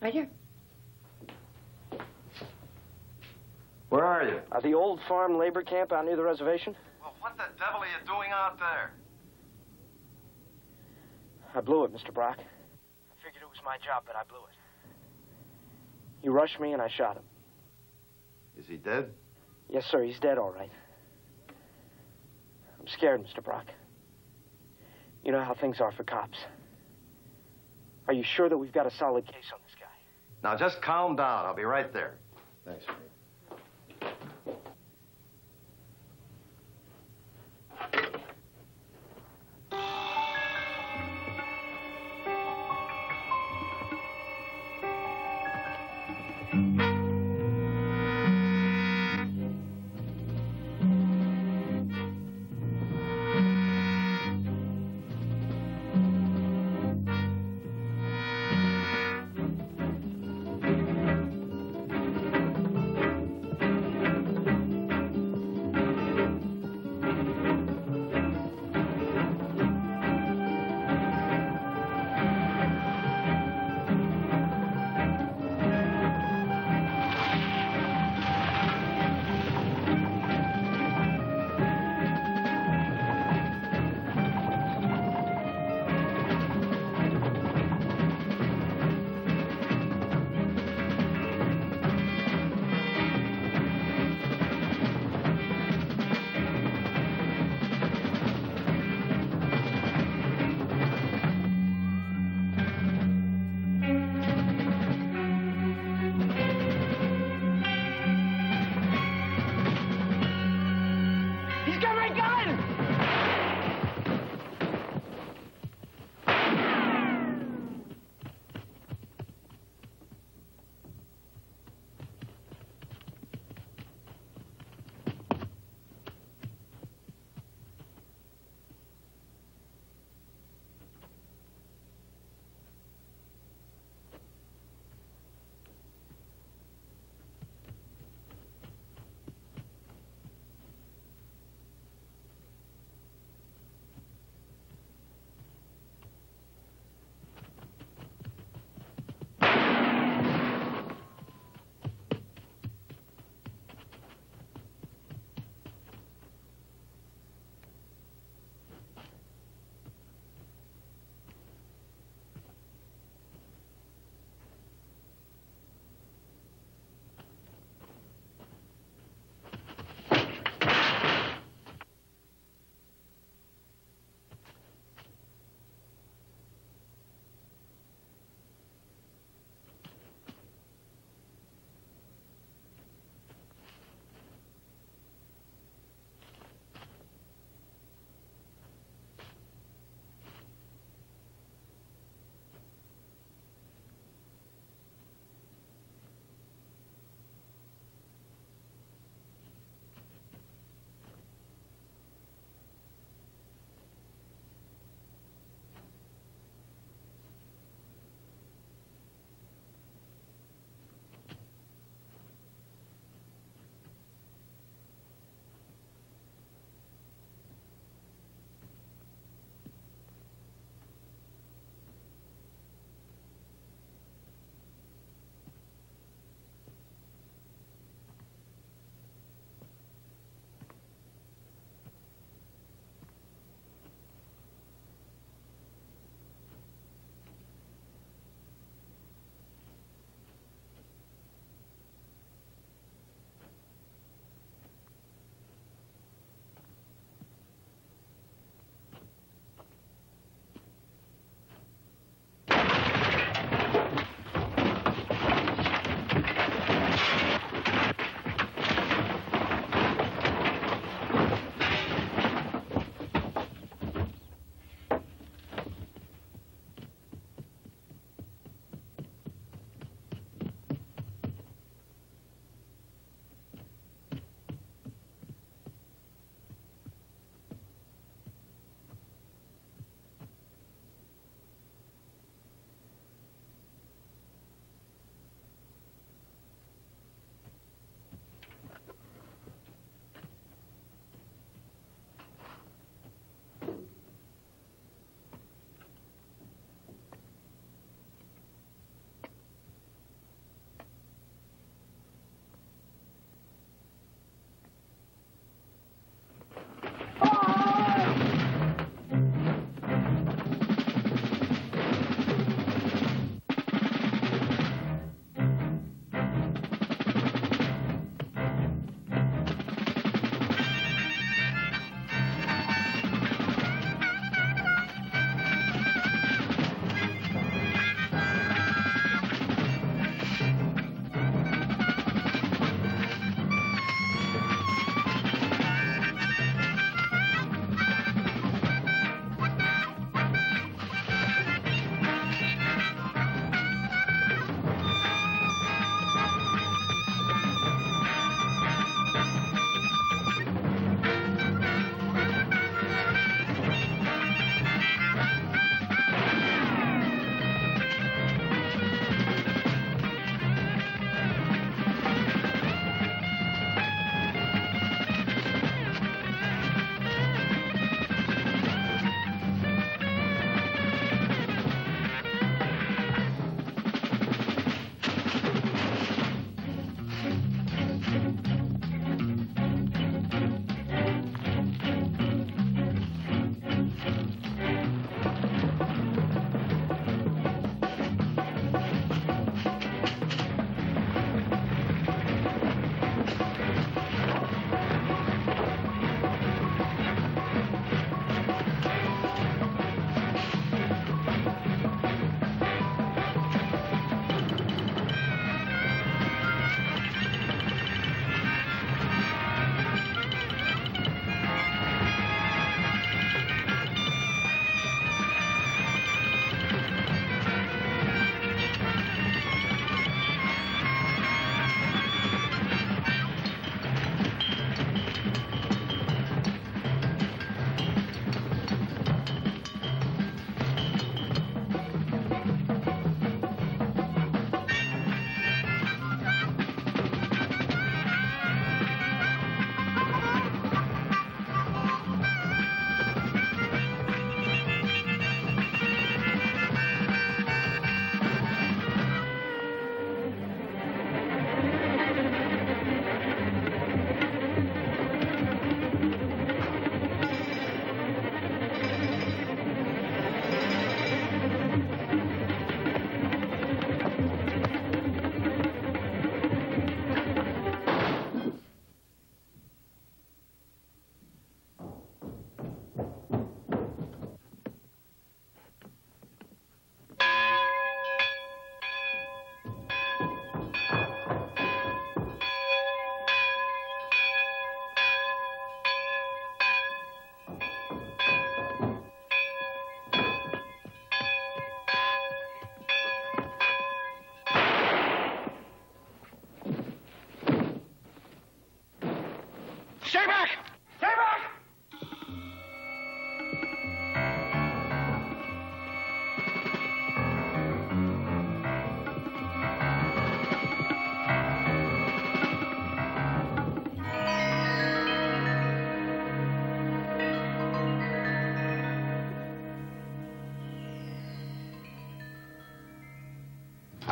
Right here. Where are you? At the old farm labor camp out near the reservation? Well, what the devil are you doing out there? I blew it, Mr. Brock. I figured it was my job, but I blew it. He rushed me and I shot him. Is he dead? Yes, sir, he's dead, all right. I'm scared, Mr. Brock. You know how things are for cops. Are you sure that we've got a solid case on this guy? Now, just calm down. I'll be right there. Thanks,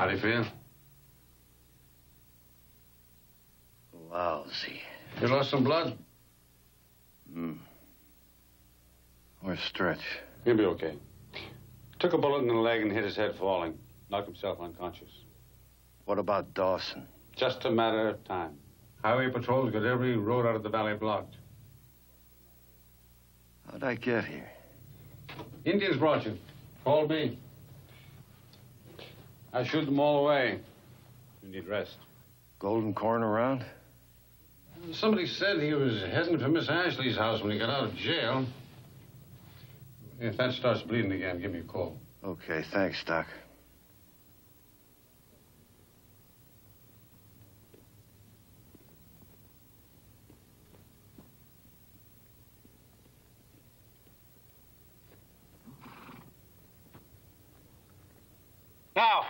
How do you feel? Lousy. You lost some blood? Hmm. Or a stretch. He'll be okay. Took a bullet in the leg and hit his head falling. Knocked himself unconscious. What about Dawson? Just a matter of time. Highway patrols got every road out of the valley blocked. How'd I get here? Indians brought you. Called me. I shoot them all away. You need rest. Goldencorn around? Somebody said he was heading for Miss Ashley's house when he got out of jail. If that starts bleeding again, give me a call. Okay, thanks, Doc. Now,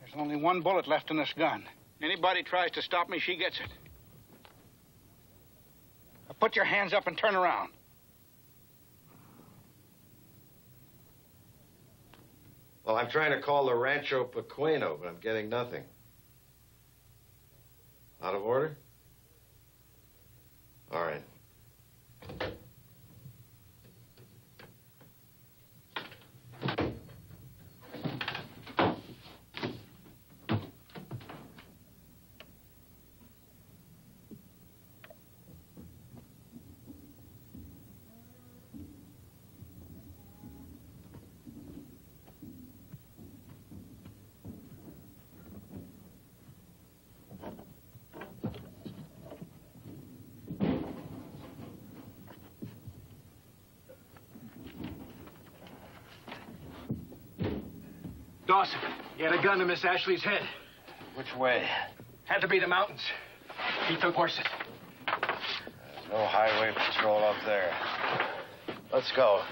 there's only one bullet left in this gun. Anybody tries to stop me, she gets it. Now put your hands up and turn around. Well, I'm trying to call the Rancho Pequeno, but I'm getting nothing. Out of order? All right. Dawson, you had a gun to Miss Ashley's head. Which way? Had to be the mountains. He took horses. There's no highway patrol up there. Let's go.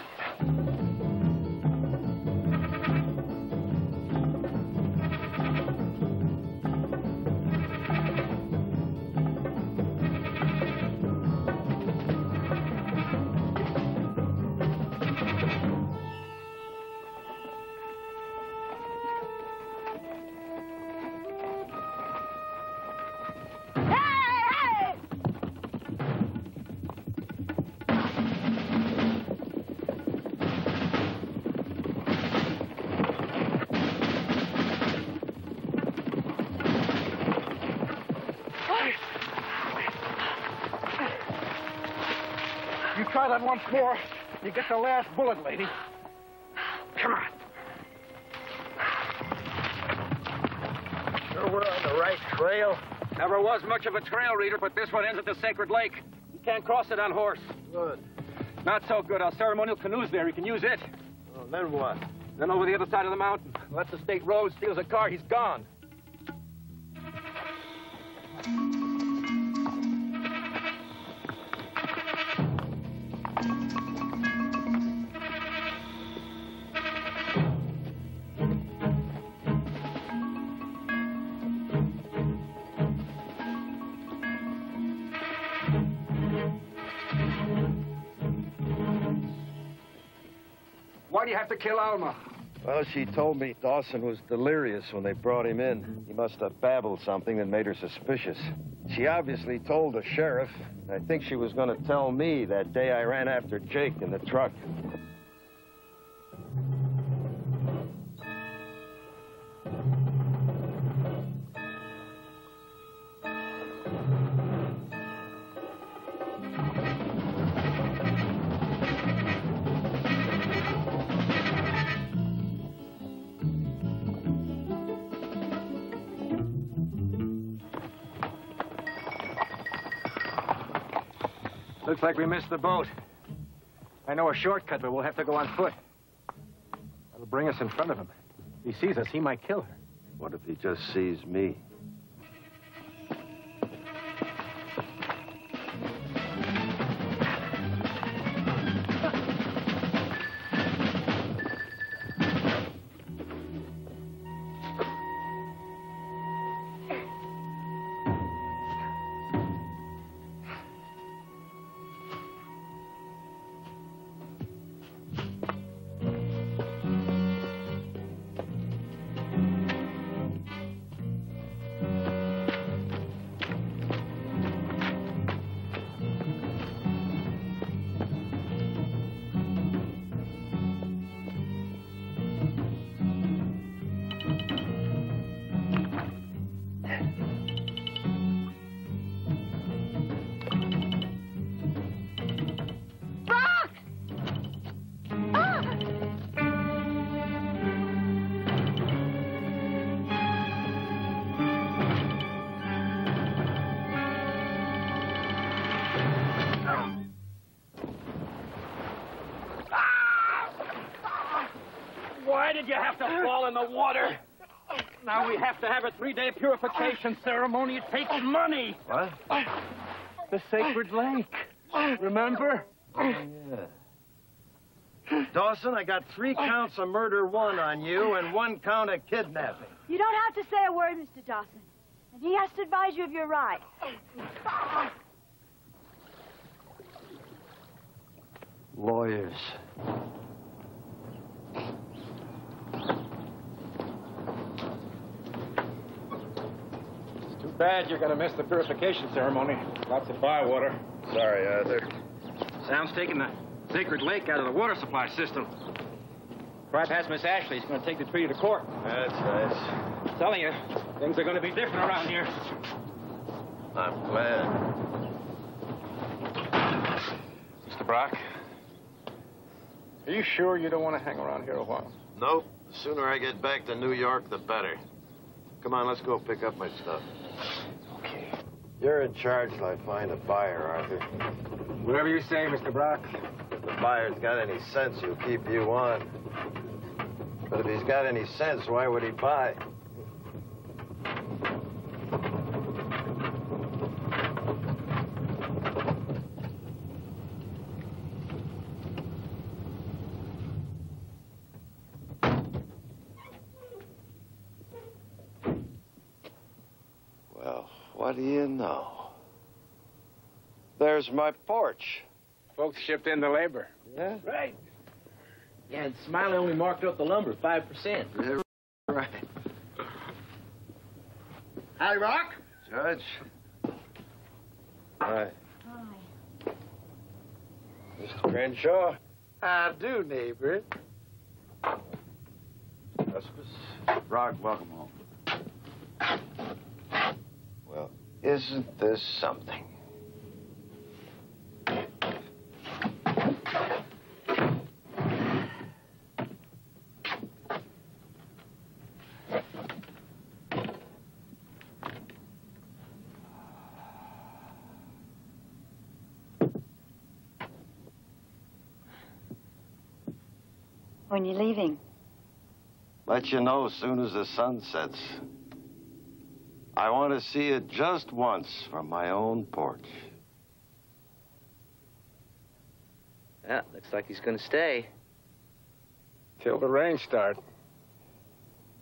Try that once more, you get the last bullet, lady. Come on. Sure we're on the right trail. Never was much of a trail reader, but this one ends at the Sacred Lake. You can't cross it on horse. Good. Not so good. Our ceremonial canoe's there. You can use it. Well, then what? Then over the other side of the mountain. Unless the state road steals a car, he's gone. Why do you have to kill Alma? Well, she told me Dawson was delirious when they brought him in. He must have babbled something that made her suspicious. She obviously told the sheriff. I think she was going to tell me that day I ran after Jake in the truck. Looks like we missed the boat. I know a shortcut, but we'll have to go on foot. That'll bring us in front of him. If he sees us, he might kill her. What if he just sees me? Have to have a three-day purification ceremony. It takes money. What? The sacred lake. Remember? Oh, yeah. Dawson, I got three counts of murder one on you and one count of kidnapping. You don't have to say a word, Mr. Dawson. And he has to advise you of your rights. Lawyers. Bad you're gonna miss the purification ceremony. Lots of firewater. Sorry, uh, Arthur. Sam's taking the sacred lake out of the water supply system. Right past Miss Ashley. He's going to take the tree to court. That's nice. I'm telling you, things are going to be different around here. I'm glad. Mr. Brock, are you sure you don't want to hang around here a while? Nope. The sooner I get back to New York, the better. Come on, let's go pick up my stuff. You're in charge till I find a buyer, Arthur. Whatever you say, Mr. Brock. If the buyer's got any sense, he'll keep you on. But if he's got any sense, why would he buy? Well, what do you know? There's my porch. Folks shipped in the labor. Yeah? Right. Yeah, and Smiley only marked up the lumber 5%. Right. Hi, Rock. Judge. Hi. Hi. Mr. Crenshaw. How do, neighbor? Justice. Brock, welcome home. Well, isn't this something? When you leaving? Let you know as soon as the sun sets. I want to see it just once from my own porch. Yeah, looks like he's going to stay. Till the rain start.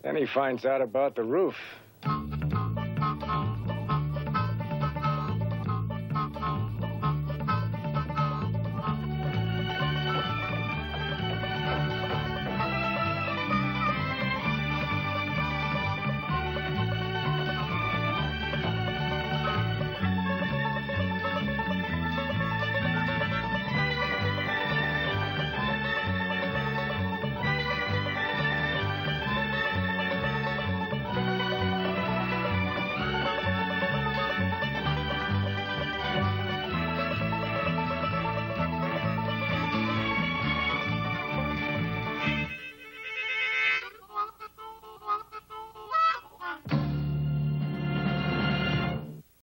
Then he finds out about the roof.